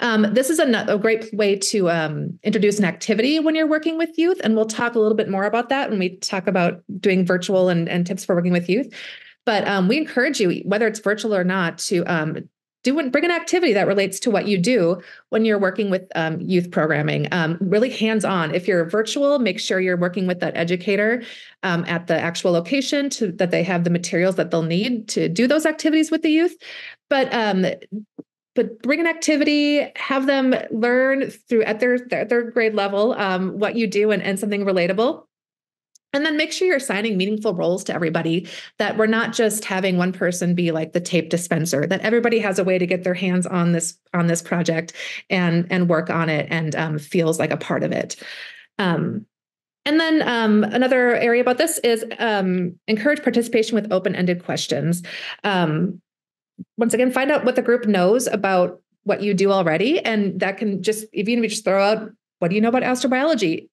Um, this is a, a great way to um, introduce an activity when you're working with youth, and we'll talk a little bit more about that when we talk about doing virtual and, and tips for working with youth. But um, we encourage you, whether it's virtual or not, to um, do and bring an activity that relates to what you do when you're working with um, youth programming. Um, really hands-on. If you're virtual, make sure you're working with that educator um, at the actual location to that they have the materials that they'll need to do those activities with the youth. But um, but bring an activity, have them learn through at their their, their grade level um, what you do and, and something relatable. And then make sure you're assigning meaningful roles to everybody, that we're not just having one person be like the tape dispenser, that everybody has a way to get their hands on this on this project and and work on it and um, feels like a part of it. Um, And then um, another area about this is um, encourage participation with open-ended questions. Um, once again, find out what the group knows about what you do already, and that can just even if you just throw out, "What do you know about astrobiology?"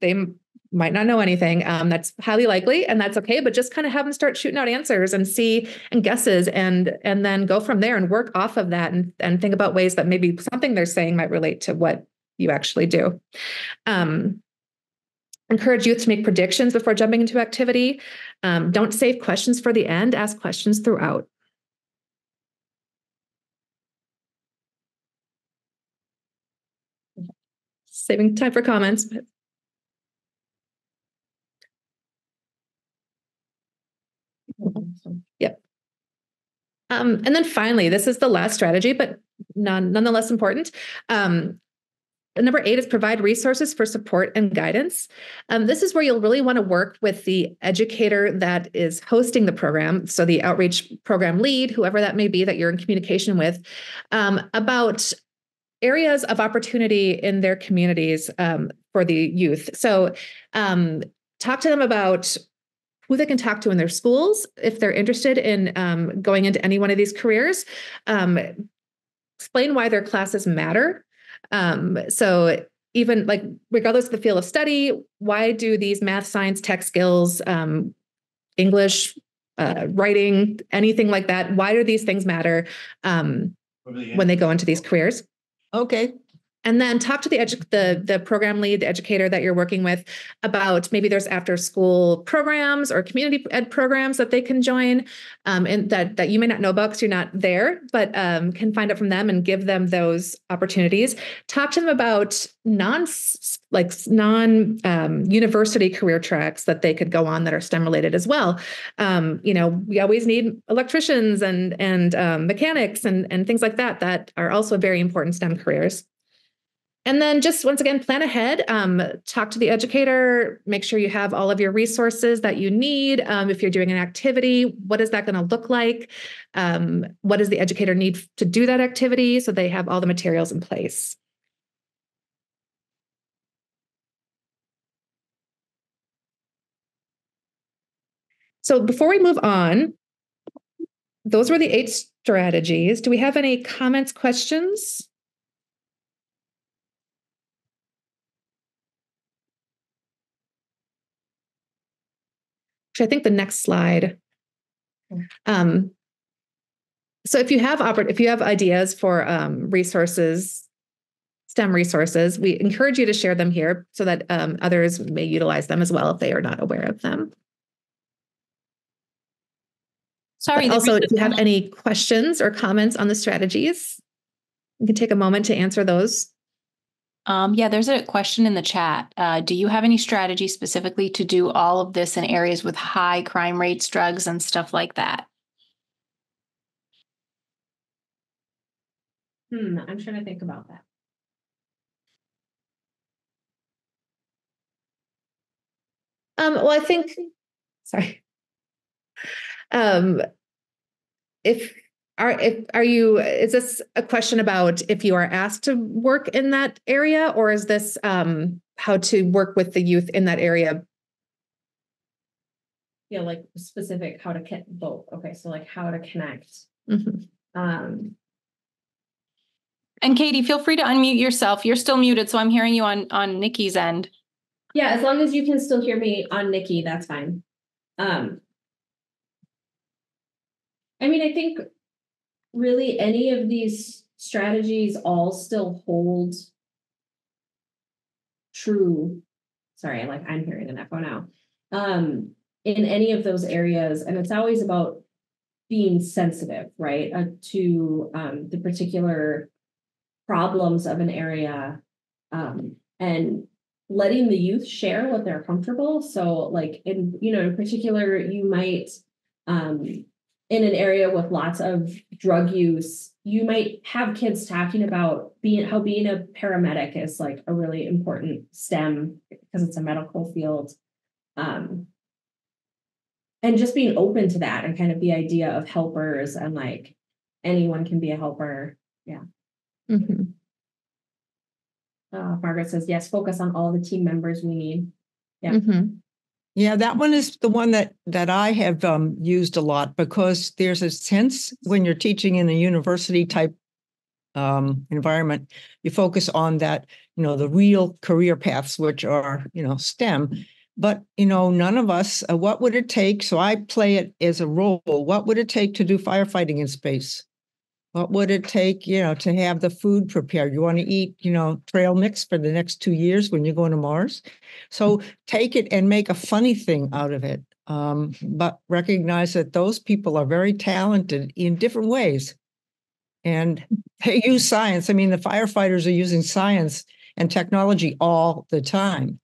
They might not know anything. Um, that's highly likely, and that's okay. But just kind of have them start shooting out answers and see and guesses, and and then go from there and work off of that, and and think about ways that maybe something they're saying might relate to what you actually do. Um, encourage youth to make predictions before jumping into activity. Um, don't save questions for the end. Ask questions throughout. Saving time for comments. Yep. Um, and then finally, this is the last strategy, but non, nonetheless important. Um, number eight is provide resources for support and guidance. Um, this is where you'll really want to work with the educator that is hosting the program. So, the outreach program lead, whoever that may be that you're in communication with, um, about areas of opportunity in their communities um, for the youth. So, um, talk to them about who they can talk to in their schools if they're interested in um, going into any one of these careers. Um, explain why their classes matter. Um, so even like regardless of the field of study, why do these math, science, tech skills, um, English, uh, writing, anything like that? Why do these things matter um, when they go into these careers? Okay. And then talk to the edu- the the program lead, the educator that you're working with about maybe there's after school programs or community ed programs that they can join, um, and that that you may not know about because you're not there, but um, can find out from them and give them those opportunities. Talk to them about non like non um, university career tracks that they could go on that are STEM related as well. Um, you know, we always need electricians and and um, mechanics and and things like that that are also very important STEM careers. And then just once again, plan ahead, um, talk to the educator, make sure you have all of your resources that you need. Um, if you're doing an activity, what is that going to look like? Um, what does the educator need to do that activity so they have all the materials in place? So before we move on, those were the eight strategies. Do we have any comments, questions? I think the next slide. Um, so if you have oper- if you have ideas for um, resources, STEM resources, we encourage you to share them here so that um, others may utilize them as well if they are not aware of them. Sorry. Also, if you have any questions or comments on the strategies, you can take a moment to answer those. Um, yeah, there's a question in the chat. Uh, do you have any strategy specifically to do all of this in areas with high crime rates, drugs, and stuff like that? Hmm, I'm trying to think about that. Um, well, I think, sorry. Um, if are if are you is this a question about if you are asked to work in that area or is this um how to work with the youth in that area Yeah, like specific how to get both. Okay, so like how to connect. Mhm. Um, And Katie, feel free to unmute yourself. You're still muted, so I'm hearing you on on Nikki's end. yeah, as long as you can still hear me on Nikki, that's fine. Um, I mean, I think really any of these strategies all still hold true. Sorry, like I'm hearing an echo now. Um, in any of those areas, and it's always about being sensitive, right, uh, to um, the particular problems of an area, um, and letting the youth share what they're comfortable. So, like in you know, in particular, you might um, in an area with lots of drug use, you might have kids talking about being how being a paramedic is like a really important STEM because it's a medical field. Um, and just being open to that and kind of the idea of helpers and like anyone can be a helper. Yeah. Mhm. Uh, Margaret says, yes, focus on all the team members we need. Yeah. Mhm. Yeah, that one is the one that that I have um, used a lot because there's a sense when you're teaching in a university type um, environment, you focus on that, you know, the real career paths, which are, you know, STEM. But you know, none of us. Uh, what would it take? So I play it as a role. What would it take to do firefighting in space? What would it take, you know, to have the food prepared? You want to eat, you know, trail mix for the next two years when you're going to Mars. So take it and make a funny thing out of it. Um, but recognize that those people are very talented in different ways. And they use science. I mean, the firefighters are using science and technology all the time.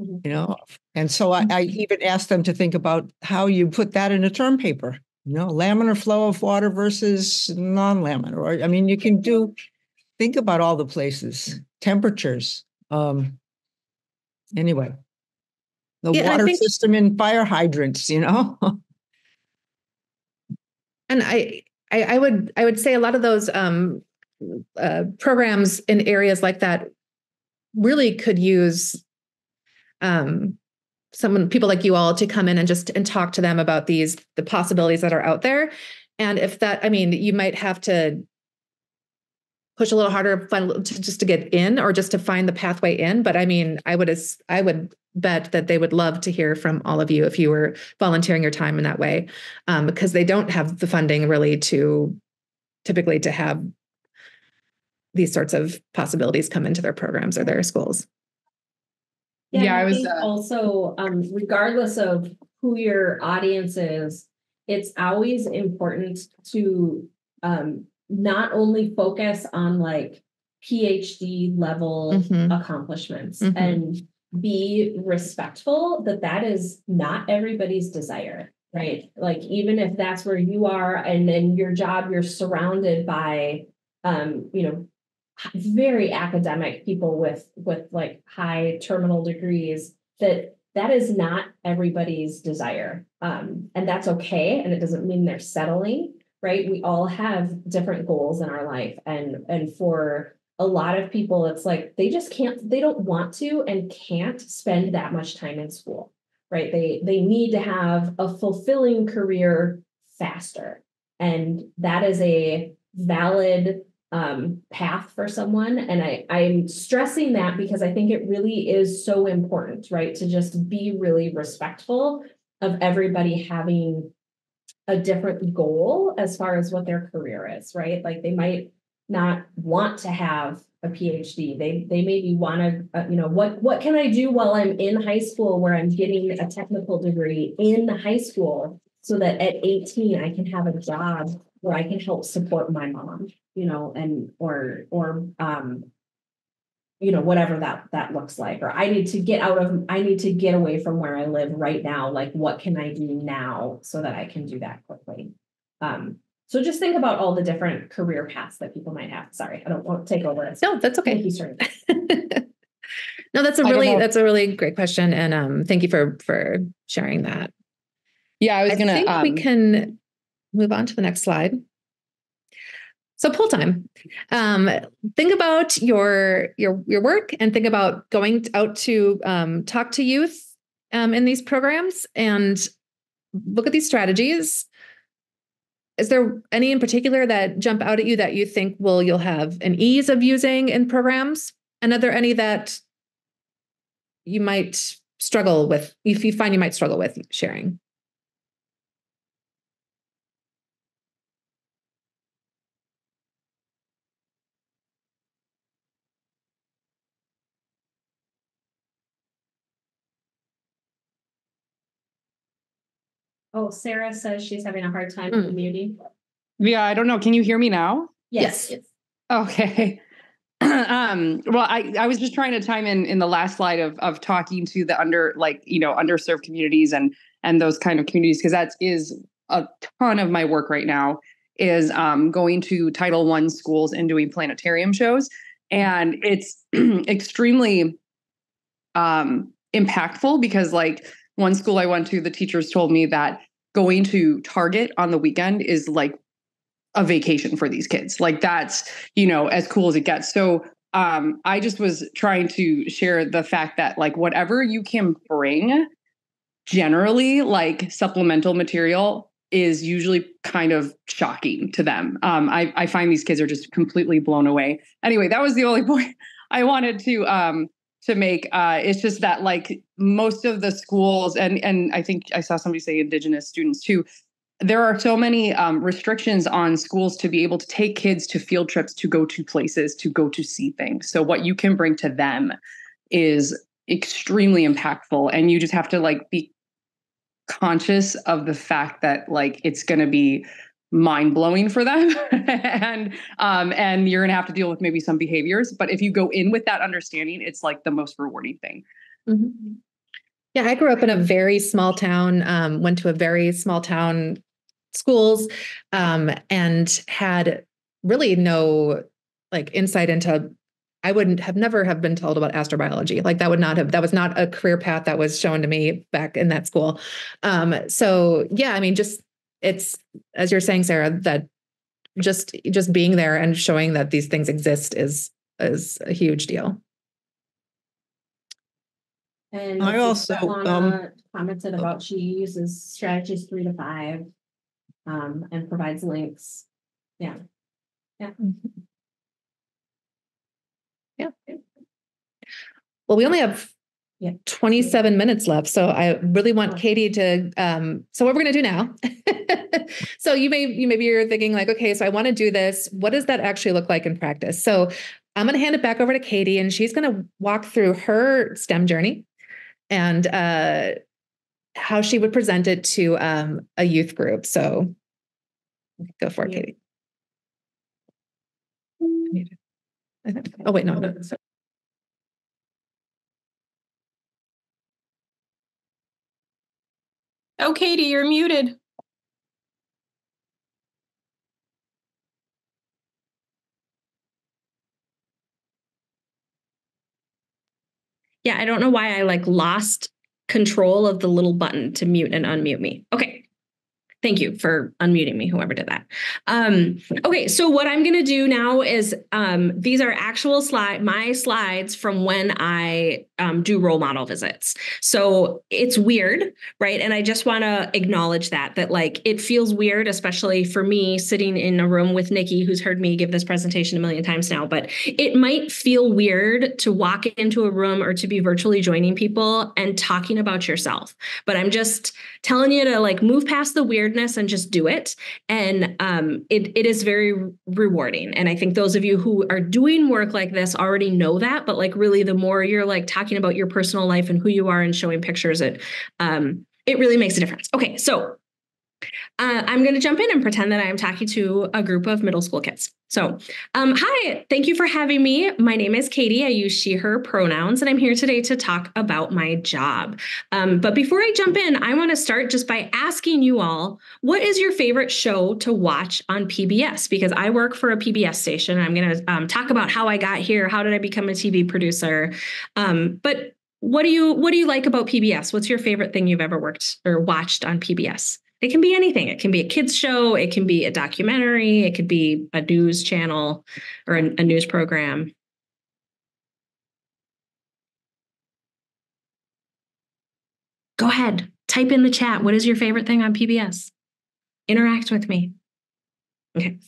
Mhm. You know, and so I, I even asked them to think about how you put that in a term paper. You know, laminar flow of water versus non-laminar. Or I mean, you can do think about all the places, temperatures. Um, anyway, the Yeah, water think- system in fire hydrants. You know. And I, I, I would, I would say a lot of those um, uh, programs in areas like that really could use um, someone, people like you all, to come in and just and talk to them about these the possibilities that are out there. And if that, I mean, you might have to push a little harder, find to, just to get in, or just to find the pathway in. But I mean, I would, as I would bet that they would love to hear from all of you if you were volunteering your time in that way um, because they don't have the funding really to typically to have these sorts of possibilities come into their programs or their schools. Yeah, and I was, think uh, also um, regardless of who your audience is, it's always important to um, not only focus on like PhD level Mhm. accomplishments Mhm. and be respectful that that is not everybody's desire right like even if that's where you are and then your job you're surrounded by um you know very academic people with with like high terminal degrees that that is not everybody's desire. Um and that's okay and it doesn't mean they're settling right? We all have different goals in our life and and for a lot of people it's like they just can't they don't want to and can't spend that much time in school right? They they need to have a fulfilling career faster. And that is a valid um, path for someone. And i i'm stressing that because i think it really is so important right to just be really respectful of everybody having a different goal as far as what their career is right? Like they might not want to have a PhD. They they maybe want to, uh, you know, what what can I do while I'm in high school where I'm getting a technical degree in high school so that at 18 I can have a job where I can help support my mom, you know, and or or um you know whatever that that looks like or i need to get out of i need to get away from where i live right now like what can i do now so that i can do that quickly um so just think about all the different career paths that people might have. Sorry, I don't want to take over. No, that's okay. Thank you, no, that's a really that's a really great question, and um, thank you for for sharing that. Yeah, I was I gonna. think um, we can move on to the next slide. So pull time. Um, think about your your your work and think about going out to um, talk to youth um, in these programs and look at these strategies. Is there any in particular that jump out at you that you think will you'll have an ease of using in programs? And are there any that you might struggle with if you find you might struggle with sharing? Oh, Sarah says she's having a hard time Mm. commuting. yeah, I don't know. Can you hear me now? Yes. Okay. um, well, I, I was just trying to time in in the last slide of of talking to the under like you know underserved communities and and those kind of communities because that is a ton of my work right now is um, going to Title One schools and doing planetarium shows, and it's extremely um, impactful because like one school I went to, the teachers told me that going to Target on the weekend is like a vacation for these kids. Like that's, you know, as cool as it gets. So um, I just was trying to share the fact that like whatever you can bring, generally like supplemental material is usually kind of shocking to them. Um, I, I find these kids are just completely blown away. Anyway, that was the only point I wanted to um, to make. Uh, it's just that like most of the schools, and and I think I saw somebody say Indigenous students too. There are so many um, restrictions on schools to be able to take kids to field trips, to go to places, to go to see things. So what you can bring to them is extremely impactful, and you just have to like be conscious of the fact that like it's going to be mind blowing for them and um and you're to have to deal with maybe some behaviors but if you go in with that understanding it's like the most rewarding thing mm-hmm. yeah i grew up in a very small town um, went to a very small town schools um, and had really no like insight into I wouldn't have never have been told about astrobiology. Like that would not have that was not a career path that was shown to me back in that school. Um, so yeah, I mean, just it's as you're saying, Sarah, that just just being there and showing that these things exist is is a huge deal. And I also um, commented about she uses strategies three to five um, and provides links. Yeah. Yeah. Mm-hmm. Yeah. Well, we only have yeah. 27 minutes left. So I really want Katie to um so what we're going to do now. so you may you maybe you're thinking like okay, so I want to do this. What does that actually look like in practice? So I'm going to hand it back over to Katie and she's going to walk through her STEM journey and uh how she would present it to um a youth group. So go for it, yeah. Katie. Oh, wait, no. Oh, Katie, you're muted. Yeah, I don't know why I like lost control of the little button to mute and unmute me. Okay. Thank you for unmuting me, whoever did that. Um, okay, so what I'm going to do now is um, these are actual slide, my slides from when I um, do role model visits. So it's weird, right? And I just want to acknowledge that that like it feels weird, especially for me sitting in a room with Nikki, who's heard me give this presentation a million times now. But it might feel weird to walk into a room or to be virtually joining people and talking about yourself. But I'm just telling you to like move past the weird weirdness and just do it. And um, it, it is very rewarding. And I think those of you who are doing work like this already know that. But like really, the more you're like talking about your personal life and who you are and showing pictures, it um, it really makes a difference. Okay, so uh, I'm going to jump in and pretend that I am talking to a group of middle school kids. So, um, hi, thank you for having me. My name is Katie. I use she, her pronouns, and I'm here today to talk about my job. Um, but before I jump in, I want to start just by asking you all what is your favorite show to watch on PBS? Because I work for a PBS station. I'm going to um, talk about how I got here. How did I become a TV producer? Um, but what do you what do you like about PBS? What's your favorite thing you've ever worked or watched on PBS? It can be anything. It can be a kids show, it can be a documentary, it could be a news channel or a, a news program. Go ahead, type in the chat. What is your favorite thing on PBS? Interact with me. Okay.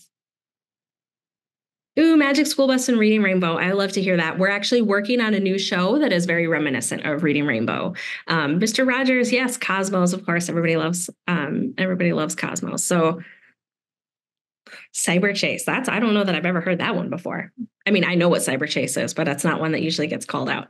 Ooh, Magic School Bus and Reading Rainbow. I love to hear that. We're actually working on a new show that is very reminiscent of Reading Rainbow. Um, Mr. Rogers, yes, Cosmos, of course. Everybody loves um, everybody loves Cosmos. So Cyberchase. That's I don't know that I've ever heard that one before. I mean, I know what Cyberchase is, but that's not one that usually gets called out.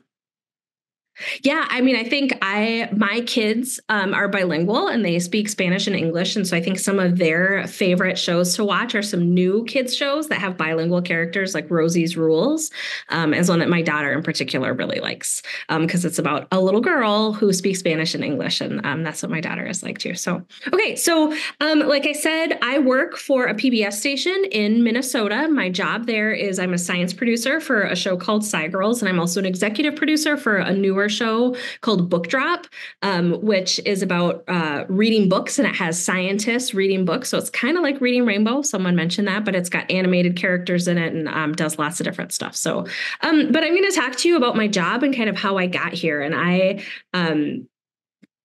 Yeah, I mean, I think I my kids um, are bilingual and they speak Spanish and English, and so I think some of their favorite shows to watch are some new kids shows that have bilingual characters, like Rosie's Rules, um, is one that my daughter in particular really likes because um, it's about a little girl who speaks Spanish and English, and um, that's what my daughter is like too. So, okay, so um, like I said, I work for a PBS station in Minnesota. My job there is I'm a science producer for a show called SciGirls, and I'm also an executive producer for a newer Outdoor show called Book Drop, um, which is about uh, reading books and it has scientists reading books. So it's kind of like reading Rainbow. Someone mentioned that, but it's got animated characters in it and um, does lots of different stuff. So, um, but I'm going to talk to you about my job and kind of how I got here. And I, um,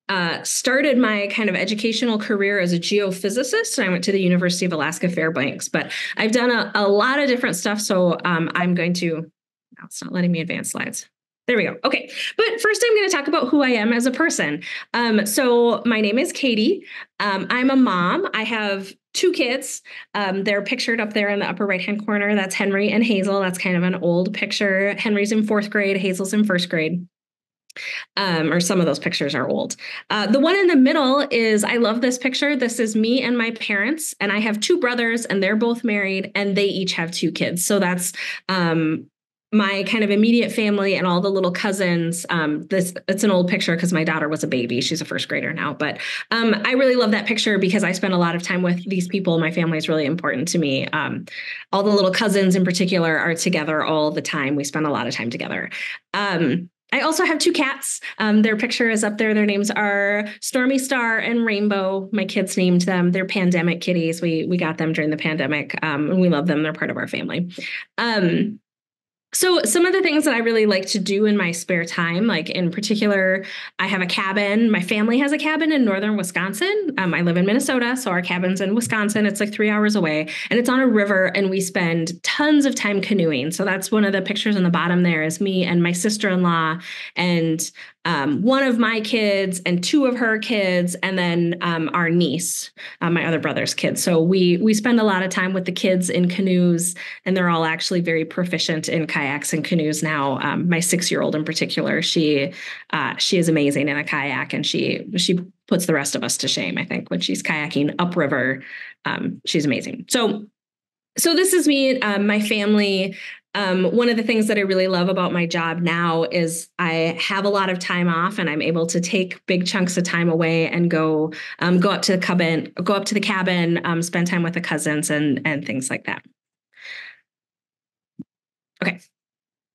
uh, started my kind of educational career as a geophysicist. And I went to the University of Alaska Fairbanks, but I've done a, a lot of different stuff. So um, I'm going to, no, it's not letting me advance slides. There we go. Okay. But first, I'm going to talk about who I am as a person. Um, so, my name is Katie. Um, I'm a mom. I have two kids. Um, they're pictured up there in the upper right hand corner. That's Henry and Hazel. That's kind of an old picture. Henry's in fourth grade, Hazel's in first grade um, or some of those pictures are old. Uh, the one in the middle is I love this picture. This is me and my parents, and I have two brothers, and they're both married, and they each have two kids. So that's um, my kind of immediate family and all the little cousins. Um, this it's an old picture because my daughter was a baby. She's a first grader now, but um, I really love that picture because I spend a lot of time with these people. My family is really important to me. Um, all the little cousins in particular are together all the time. We spend a lot of time together. Um, I also have two cats. Um, their picture is up there. Their names are Stormy Star and Rainbow. My kids named them. They're pandemic kitties. We we got them during the pandemic, um, and we love them. They're part of our family. Um, so, some of the things that I really like to do in my spare time, like in particular, I have a cabin. My family has a cabin in northern Wisconsin. Um, I live in Minnesota, so our cabin's in Wisconsin. It's like three hours away, and it's on a river, and we spend tons of time canoeing. So, that's one of the pictures on the bottom there is me and my sister in law and um, one of my kids and two of her kids, and then um, our niece, uh, my other brother's kids. So we we spend a lot of time with the kids in canoes, and they're all actually very proficient in kayaks and canoes now. Um, my six year old in particular, she uh, she is amazing in a kayak, and she she puts the rest of us to shame. I think when she's kayaking upriver, um, she's amazing. So so this is me um, my family um, one of the things that I really love about my job now is I have a lot of time off and I'm able to take big chunks of time away and go um, go up to the cabin, go up to the cabin, um, spend time with the cousins and and things like that. Okay.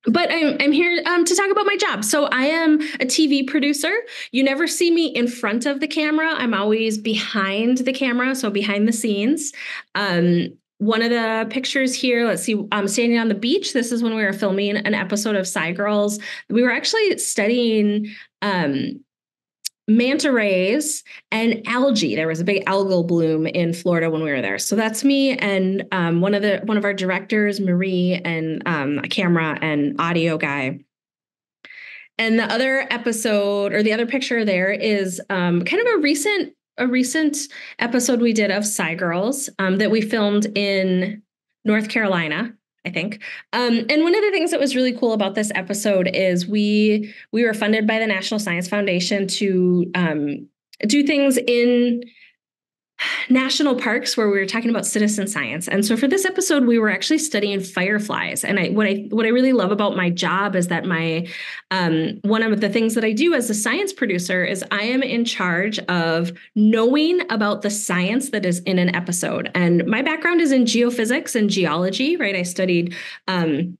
But I'm, I'm here um, to talk about my job. So I am a TV producer. You never see me in front of the camera. I'm always behind the camera, so behind the scenes. Um, one of the pictures here, let's see, I'm standing on the beach. This is when we were filming an episode of SciGirls. We were actually studying um, manta rays and algae. There was a big algal bloom in Florida when we were there. So that's me and um, one of the one of our directors, Marie, and um, a camera and audio guy. And the other episode or the other picture there is um, kind of a recent a recent episode we did of SciGirls um, that we filmed in North Carolina. I think. Um, and one of the things that was really cool about this episode is we we were funded by the National Science Foundation to um, do things in national parks where we were talking about citizen science. And so for this episode we were actually studying fireflies. And I what I what I really love about my job is that my um, one of the things that I do as a science producer is I am in charge of knowing about the science that is in an episode. And my background is in geophysics and geology, right? I studied um,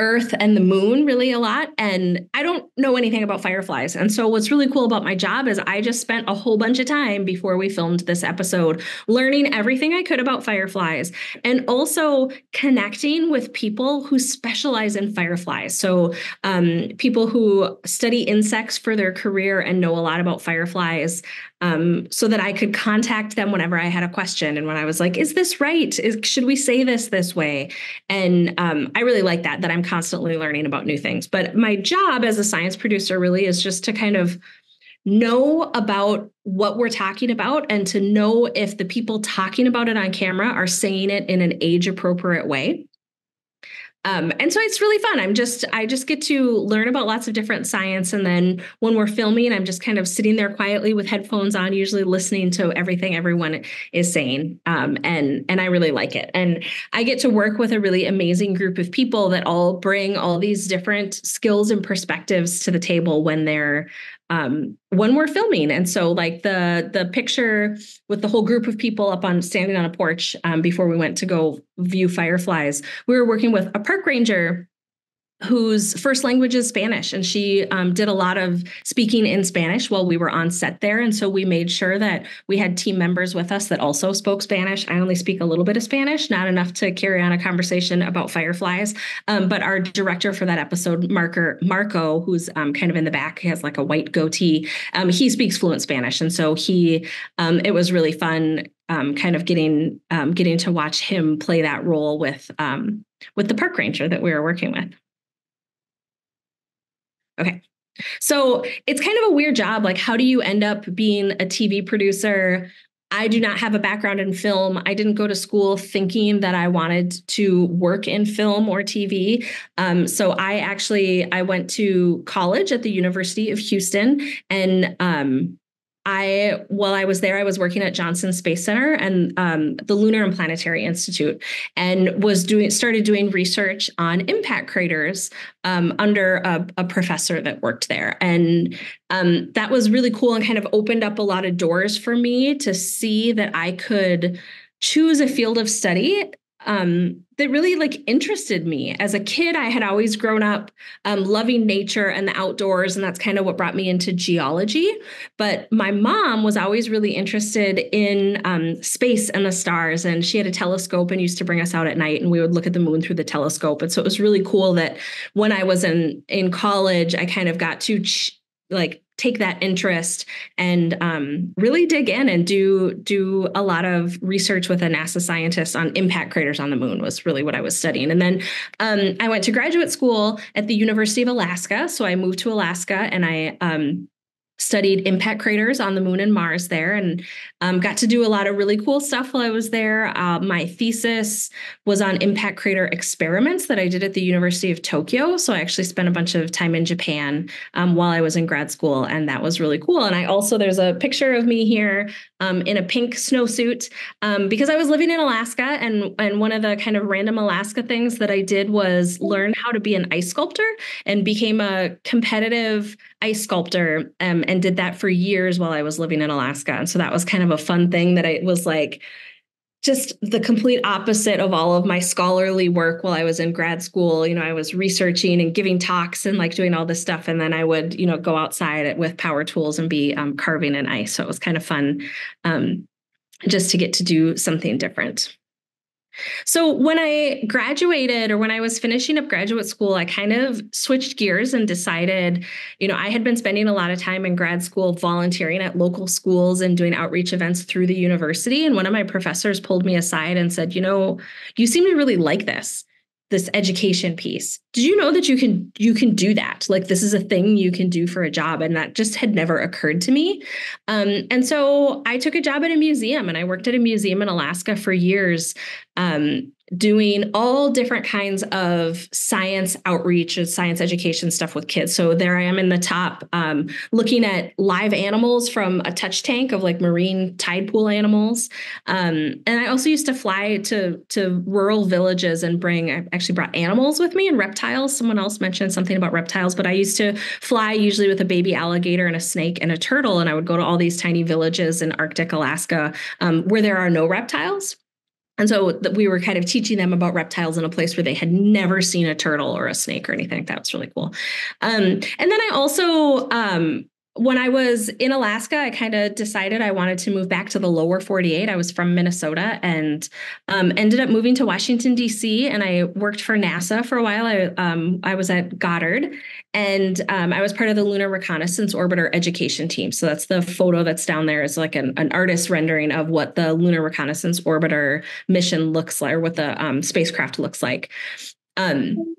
Earth and the moon really a lot. And I don't know anything about fireflies. And so, what's really cool about my job is I just spent a whole bunch of time before we filmed this episode learning everything I could about fireflies and also connecting with people who specialize in fireflies. So, um, people who study insects for their career and know a lot about fireflies um, so that I could contact them whenever I had a question. And when I was like, is this right? Is, should we say this this way? And um, I really like that, that I'm constantly learning about new things. But my job as a science producer really is just to kind of know about what we're talking about and to know if the people talking about it on camera are saying it in an age appropriate way. Um, and so it's really fun. I'm just I just get to learn about lots of different science, and then when we're filming, I'm just kind of sitting there quietly with headphones on, usually listening to everything everyone is saying, um, and and I really like it. And I get to work with a really amazing group of people that all bring all these different skills and perspectives to the table when they're um, when we're filming. And so, like the the picture with the whole group of people up on standing on a porch um, before we went to go view fireflies, we were working with a park ranger whose first language is Spanish, and she um, did a lot of speaking in Spanish while we were on set there. And so we made sure that we had team members with us that also spoke Spanish. I only speak a little bit of Spanish, not enough to carry on a conversation about fireflies. Um, but our director for that episode, Marker Marco, who's um, kind of in the back, has like a white goatee. Um, he speaks fluent Spanish, and so he um, it was really fun. Um, kind of getting getting to watch him play that role with with the park ranger that we were working with. Okay. So it's kind of a weird job. Like, how do you end up being a TV producer? I do not have a background in film. I didn't go to school thinking that I wanted to work in film or TV. Um, so I actually I went to college at the University of Houston, and um, I while I was there, I was working at Johnson Space Center and um, the Lunar and Planetary Institute, and was doing started doing research on impact craters um, under a, a, professor that worked there, and um, that was really cool and kind of opened up a lot of doors for me to see that I could choose a field of study um, that really like interested me. As a kid i had always grown up um, loving nature and the outdoors and that's kind of what brought me into geology. But my mom was always really interested in um, space and the stars and she had a telescope and used to bring us out at night and we would look at the moon through the telescope. And so it was really cool that when i was in in college i kind of got to ch- like take that interest and um, really dig in and do do a lot of research with a NASA scientist on impact craters on the moon was really what I was studying. And then um, I went to graduate school at the University of Alaska. So I moved to Alaska and I um, studied impact craters on the moon and Mars there and um, got to do a lot of really cool stuff while I was there. Uh, my thesis was on impact crater experiments that I did at the University of Tokyo. So I actually spent a bunch of time in Japan um, while I was in grad school, and that was really cool. And I also, there's a picture of me here um, in a pink snowsuit um, because I was living in Alaska. And, and one of the kind of random Alaska things that I did was learn how to be an ice sculptor and became a competitive ice sculptor um, and did that for years while I was living in Alaska. And so that was kind of a fun thing that I was like, just the complete opposite of all of my scholarly work while I was in grad school. You know, I was researching and giving talks and like doing all this stuff. And then I would, you know, go outside with power tools and be um, carving in ice. So it was kind of fun um, just to get to do something different. So when I graduated or when I was finishing up graduate school, I kind of switched gears and decided, you know, I had been spending a lot of time in grad school volunteering at local schools and doing outreach events through the university. And one of my professors pulled me aside and said, you know, you seem to really like this this education piece. Did you know that you can you can do that? Like this is a thing you can do for a job and that just had never occurred to me. Um, and so i took a job at a museum and i worked at a museum in alaska for years. Um, doing all different kinds of science outreach and science education stuff with kids. So there I am in the top, um, looking at live animals from a touch tank of like marine tide pool animals. Um, and I also used to fly to to rural villages and bring. I actually brought animals with me and reptiles. Someone else mentioned something about reptiles, but I used to fly usually with a baby alligator and a snake and a turtle, and I would go to all these tiny villages in Arctic Alaska um, where there are no reptiles and so we were kind of teaching them about reptiles in a place where they had never seen a turtle or a snake or anything that. was really cool. Um, and then I also um, when I was in Alaska, I kind of decided I wanted to move back to the lower 48. I was from Minnesota and um, ended up moving to Washington, D.C. And I worked for NASA for a while. I, um, I was at Goddard and um, I was part of the Lunar Reconnaissance Orbiter Education Team. So that's the photo that's down there is like an, an artist rendering of what the Lunar Reconnaissance Orbiter mission looks like or what the um, spacecraft looks like. Um,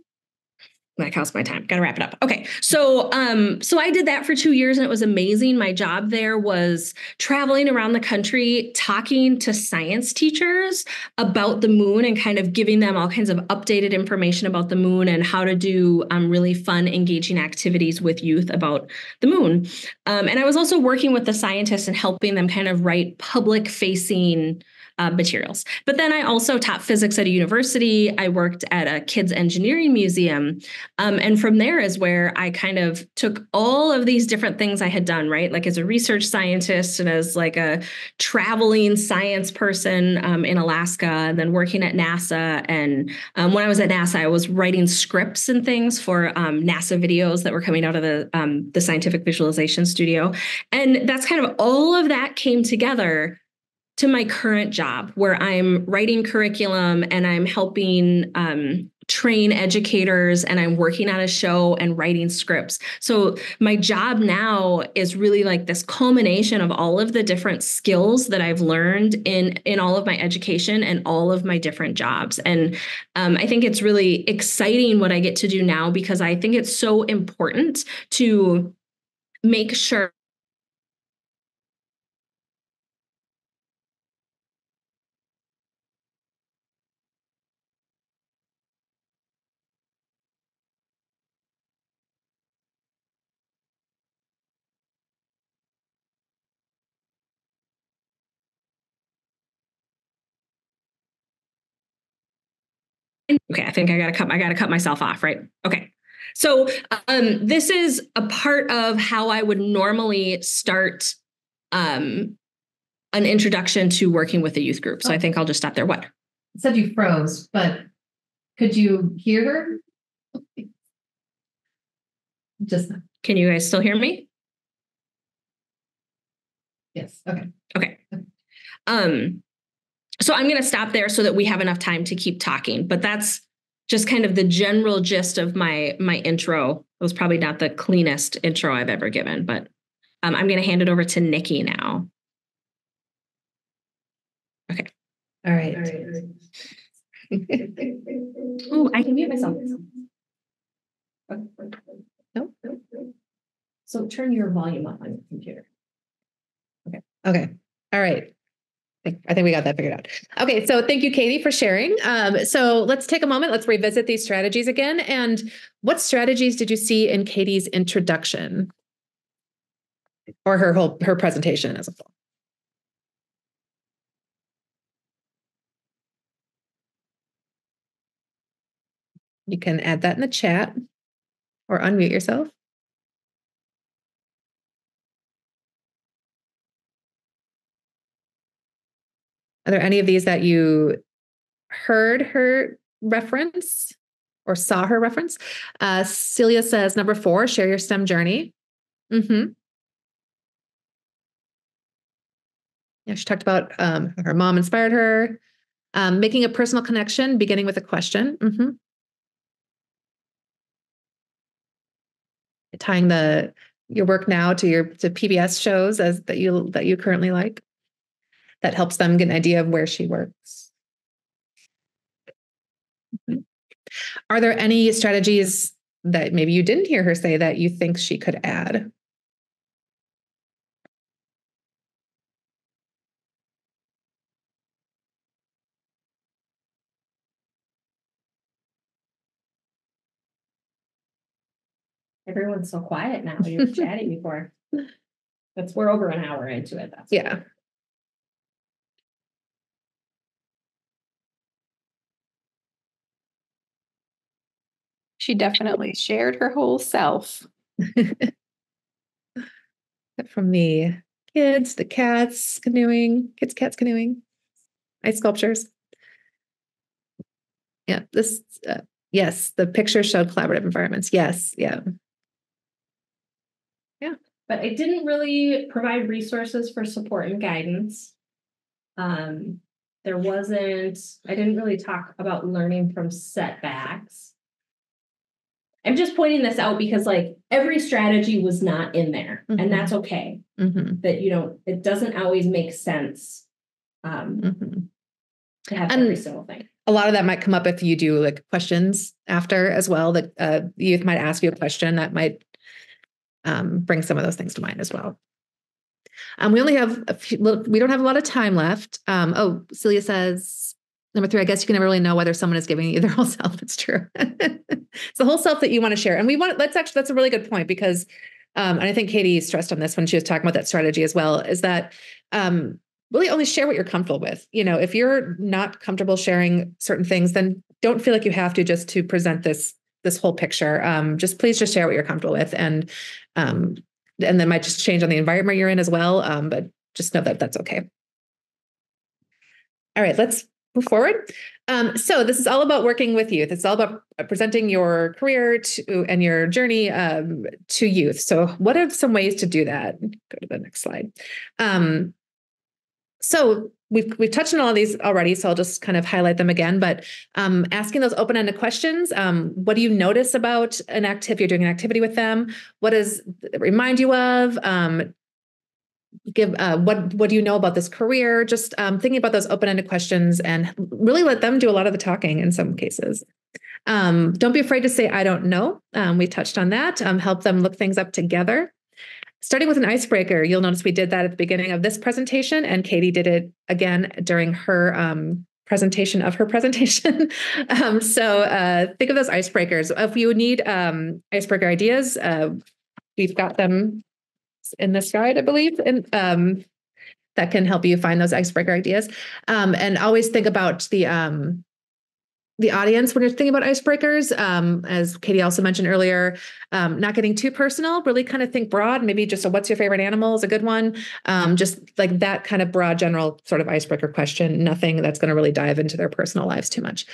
that counts my time. Got to wrap it up. Okay. So, um, so I did that for two years and it was amazing. My job there was traveling around the country, talking to science teachers about the moon and kind of giving them all kinds of updated information about the moon and how to do um, really fun, engaging activities with youth about the moon. Um, and I was also working with the scientists and helping them kind of write public facing uh, materials. But then I also taught physics at a university. I worked at a kids engineering museum. Um, and from there is where I kind of took all of these different things I had done, right? Like as a research scientist and as like a traveling science person um, in Alaska, and then working at NASA. And um, when I was at NASA, I was writing scripts and things for um, NASA videos that were coming out of the, um, the scientific visualization studio. And that's kind of all of that came together to my current job where I'm writing curriculum and I'm helping um, train educators and I'm working on a show and writing scripts. So my job now is really like this culmination of all of the different skills that I've learned in in all of my education and all of my different jobs. And um, I think it's really exciting what I get to do now because I think it's so important to make sure Okay, I think I gotta cut. I gotta cut myself off, right? Okay. So um, this is a part of how I would normally start um, an introduction to working with a youth group. So I think I'll just stop there. What? It said you froze, but could you hear her? Just Can you guys still hear me? yes. Okay. Okay. Um, so I'm going to stop there so that we have enough time to keep talking. But that's just kind of the general gist of my my intro. It was probably not the cleanest intro I've ever given, but um, I'm going to hand it over to Nikki now. Okay. All right. Oh, I can mute myself. Nope. So turn your volume up on your computer. Okay. Okay. All right. I think- we got that figured out. Okay. So thank you, Katie, for sharing. Um, so let's take a moment. Let's revisit these strategies again. And what strategies did you see in Katie's introduction? Or her whole her presentation as a whole? You can add that in the chat or unmute yourself. Are there any of these that you heard her reference or saw her reference? Uh, Celia says number four, share your STEM journey. Mm-hmm. Yeah, she talked about um, her mom inspired her. Um, making a personal connection, beginning with a question. Mm-hmm. Tying the your work now to your to PBS shows as that you that you currently like that helps them get an idea of where she works. Mhm. Are there any strategies that maybe you didn't hear her say that you think she could add? Everyone's so quiet now. You were chatting before. That's, we're over an hour into it. That's. Yeah. She definitely shared her whole self. From the kids, the cats canoeing, kids, cats canoeing, ice sculptures. Yeah, this, uh, yes, the picture showed collaborative environments. Yes, yeah. yeah. But it didn't really provide resources for support and guidance. Um, there wasn't, I didn't really talk about learning from setbacks. I'm just pointing this out because like every strategy was not in there Mhm. and that's okay. Mhm, That you don't, it doesn't always make sense. Um, mhm. to have And- every single thing. a lot of that might come up if you do like questions after as well that uh, the youth might ask you a question that might um, bring some of those things to mind as well um, we only have a few we don't have a lot of time left um, oh celia says number three i guess you can never really know whether someone is giving you their whole self it's true it's the whole self that you want to share and we want let's actually that's a really good point because um, and i think katie stressed on this when she was talking about that strategy as well is that um, really only share what you're comfortable with. You know, if you're not comfortable sharing certain things, then don't feel like you have to just to present this this whole picture. Um, just please just share what you're comfortable with, and um, and then might just change on the environment you're in as well. Um, but just know that that's okay. All right, let's move forward. Um, so this is all about working with youth. It's all about presenting your career to and your journey um, to youth. So what are some ways to do that? Go to the next slide. Um, so we've we've touched on all these already, so I'll just kind of highlight them again. But um, asking those open-ended questions, um, what do you notice about an activity? You're doing an activity with them. What does it remind you of? Give uh, what what do you know about this career? Just um, thinking about those open-ended questions and really let them do a lot of the talking in some cases. Um, don't be afraid to say I don't know. Um, we touched on that. Um, help them look things up together. Starting with an icebreaker, you'll notice we did that at the beginning of this presentation, and Katie did it again during her um, presentation of her presentation. um, so uh, think of those icebreakers. If you need icebreaker ideas, uh, we've got them in this guide, I believe, and um, that can help you find those icebreaker ideas. Um, and always think about the um, the audience when you're thinking about icebreakers. Um, as katie also mentioned earlier um, not getting too personal really kind of think broad maybe just a what's your favorite animal? is a good one. Um, just like that kind of broad general sort of icebreaker question nothing that's going to really dive into their personal lives too much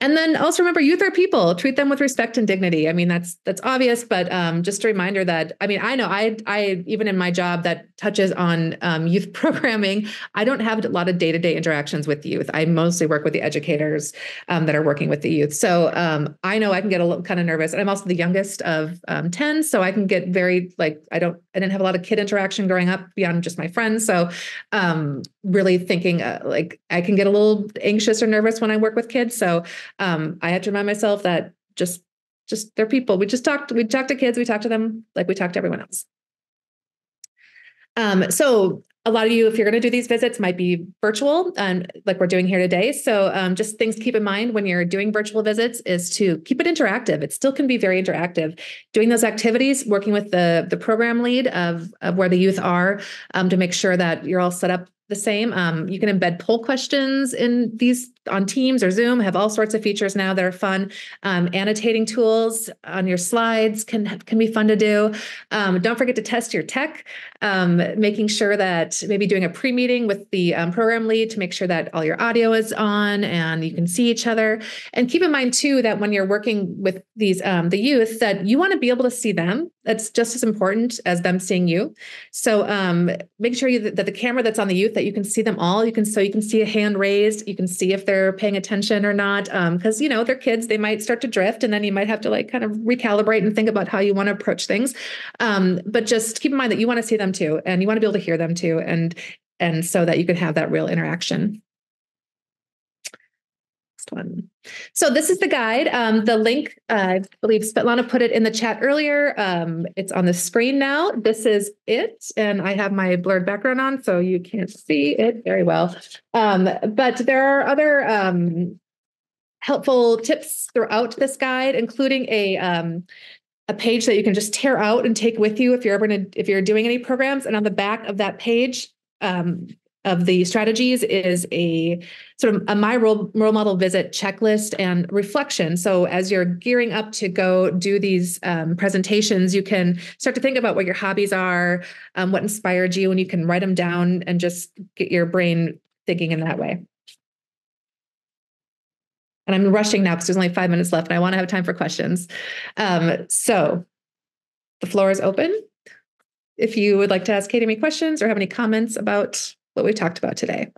and then also remember youth are people. Treat them with respect and dignity. I mean that's that's obvious but um, just a reminder that i mean i know i i even in my job that touches on um, youth programming i don't have a lot of day-to-day interactions with youth. I mostly work with the educators um, that are working with the youth. So um, i know i can get a little kind of nervous and i'm also the youngest of um, 10 so i can get very like i don't i didn't have a lot of kid interaction growing up beyond just my friends so um, really thinking uh, like i can get a little anxious or nervous when i work with kids so um, I had to remind myself that just just they're people. We just talked, we talk to kids, we talk to them like we talk to everyone else. Um, so a lot of you, if you're going to do these visits, might be virtual, and like we're doing here today. So um, just things to keep in mind when you're doing virtual visits is to keep it interactive. It still can be very interactive. Doing those activities, working with the the program lead of of where the youth are um, to make sure that you're all set up the same. Um, you can embed poll questions in these on Teams or Zoom. Have all sorts of features now that are fun. Um, annotating tools on your slides can can be fun to do. Um, don't forget to test your tech. Um, making sure that maybe doing a pre meeting with the um, program lead to make sure that all your audio is on and you can see each other. And keep in mind too that when you're working with these um, the youth, that you want to be able to see them. That's just as important as them seeing you. So make sure you, that the camera that's on the youth that you can see them all. You can so you can see a hand raised. You can see if they're paying attention or not. Because um, you know they're kids, they might start to drift, and then you might have to like kind of recalibrate and think about how you want to approach things. Um, but just keep in mind that you want to see them too, and you want to be able to hear them too, and and so that you can have that real interaction one. So this is the guide. Um, the link, uh, I believe Svetlana put it in the chat earlier. Um, it's on the screen now. This is it. And I have my blurred background on, so you can't see it very well. Um, but there are other um, helpful tips throughout this guide, including a um, a page that you can just tear out and take with you if you're ever gonna, if you're doing any programs. And on the back of that page, um, of the strategies is a sort of a my role, role model visit checklist and reflection. So as you're gearing up to go do these um, presentations, you can start to think about what your hobbies are, um, what inspired you, and you can write them down and just get your brain thinking in that way. And I'm rushing now because there's only five minutes left and I want to have time for questions. Um, so the floor is open. If you would like to ask Katie any questions or have any comments about what we talked about today.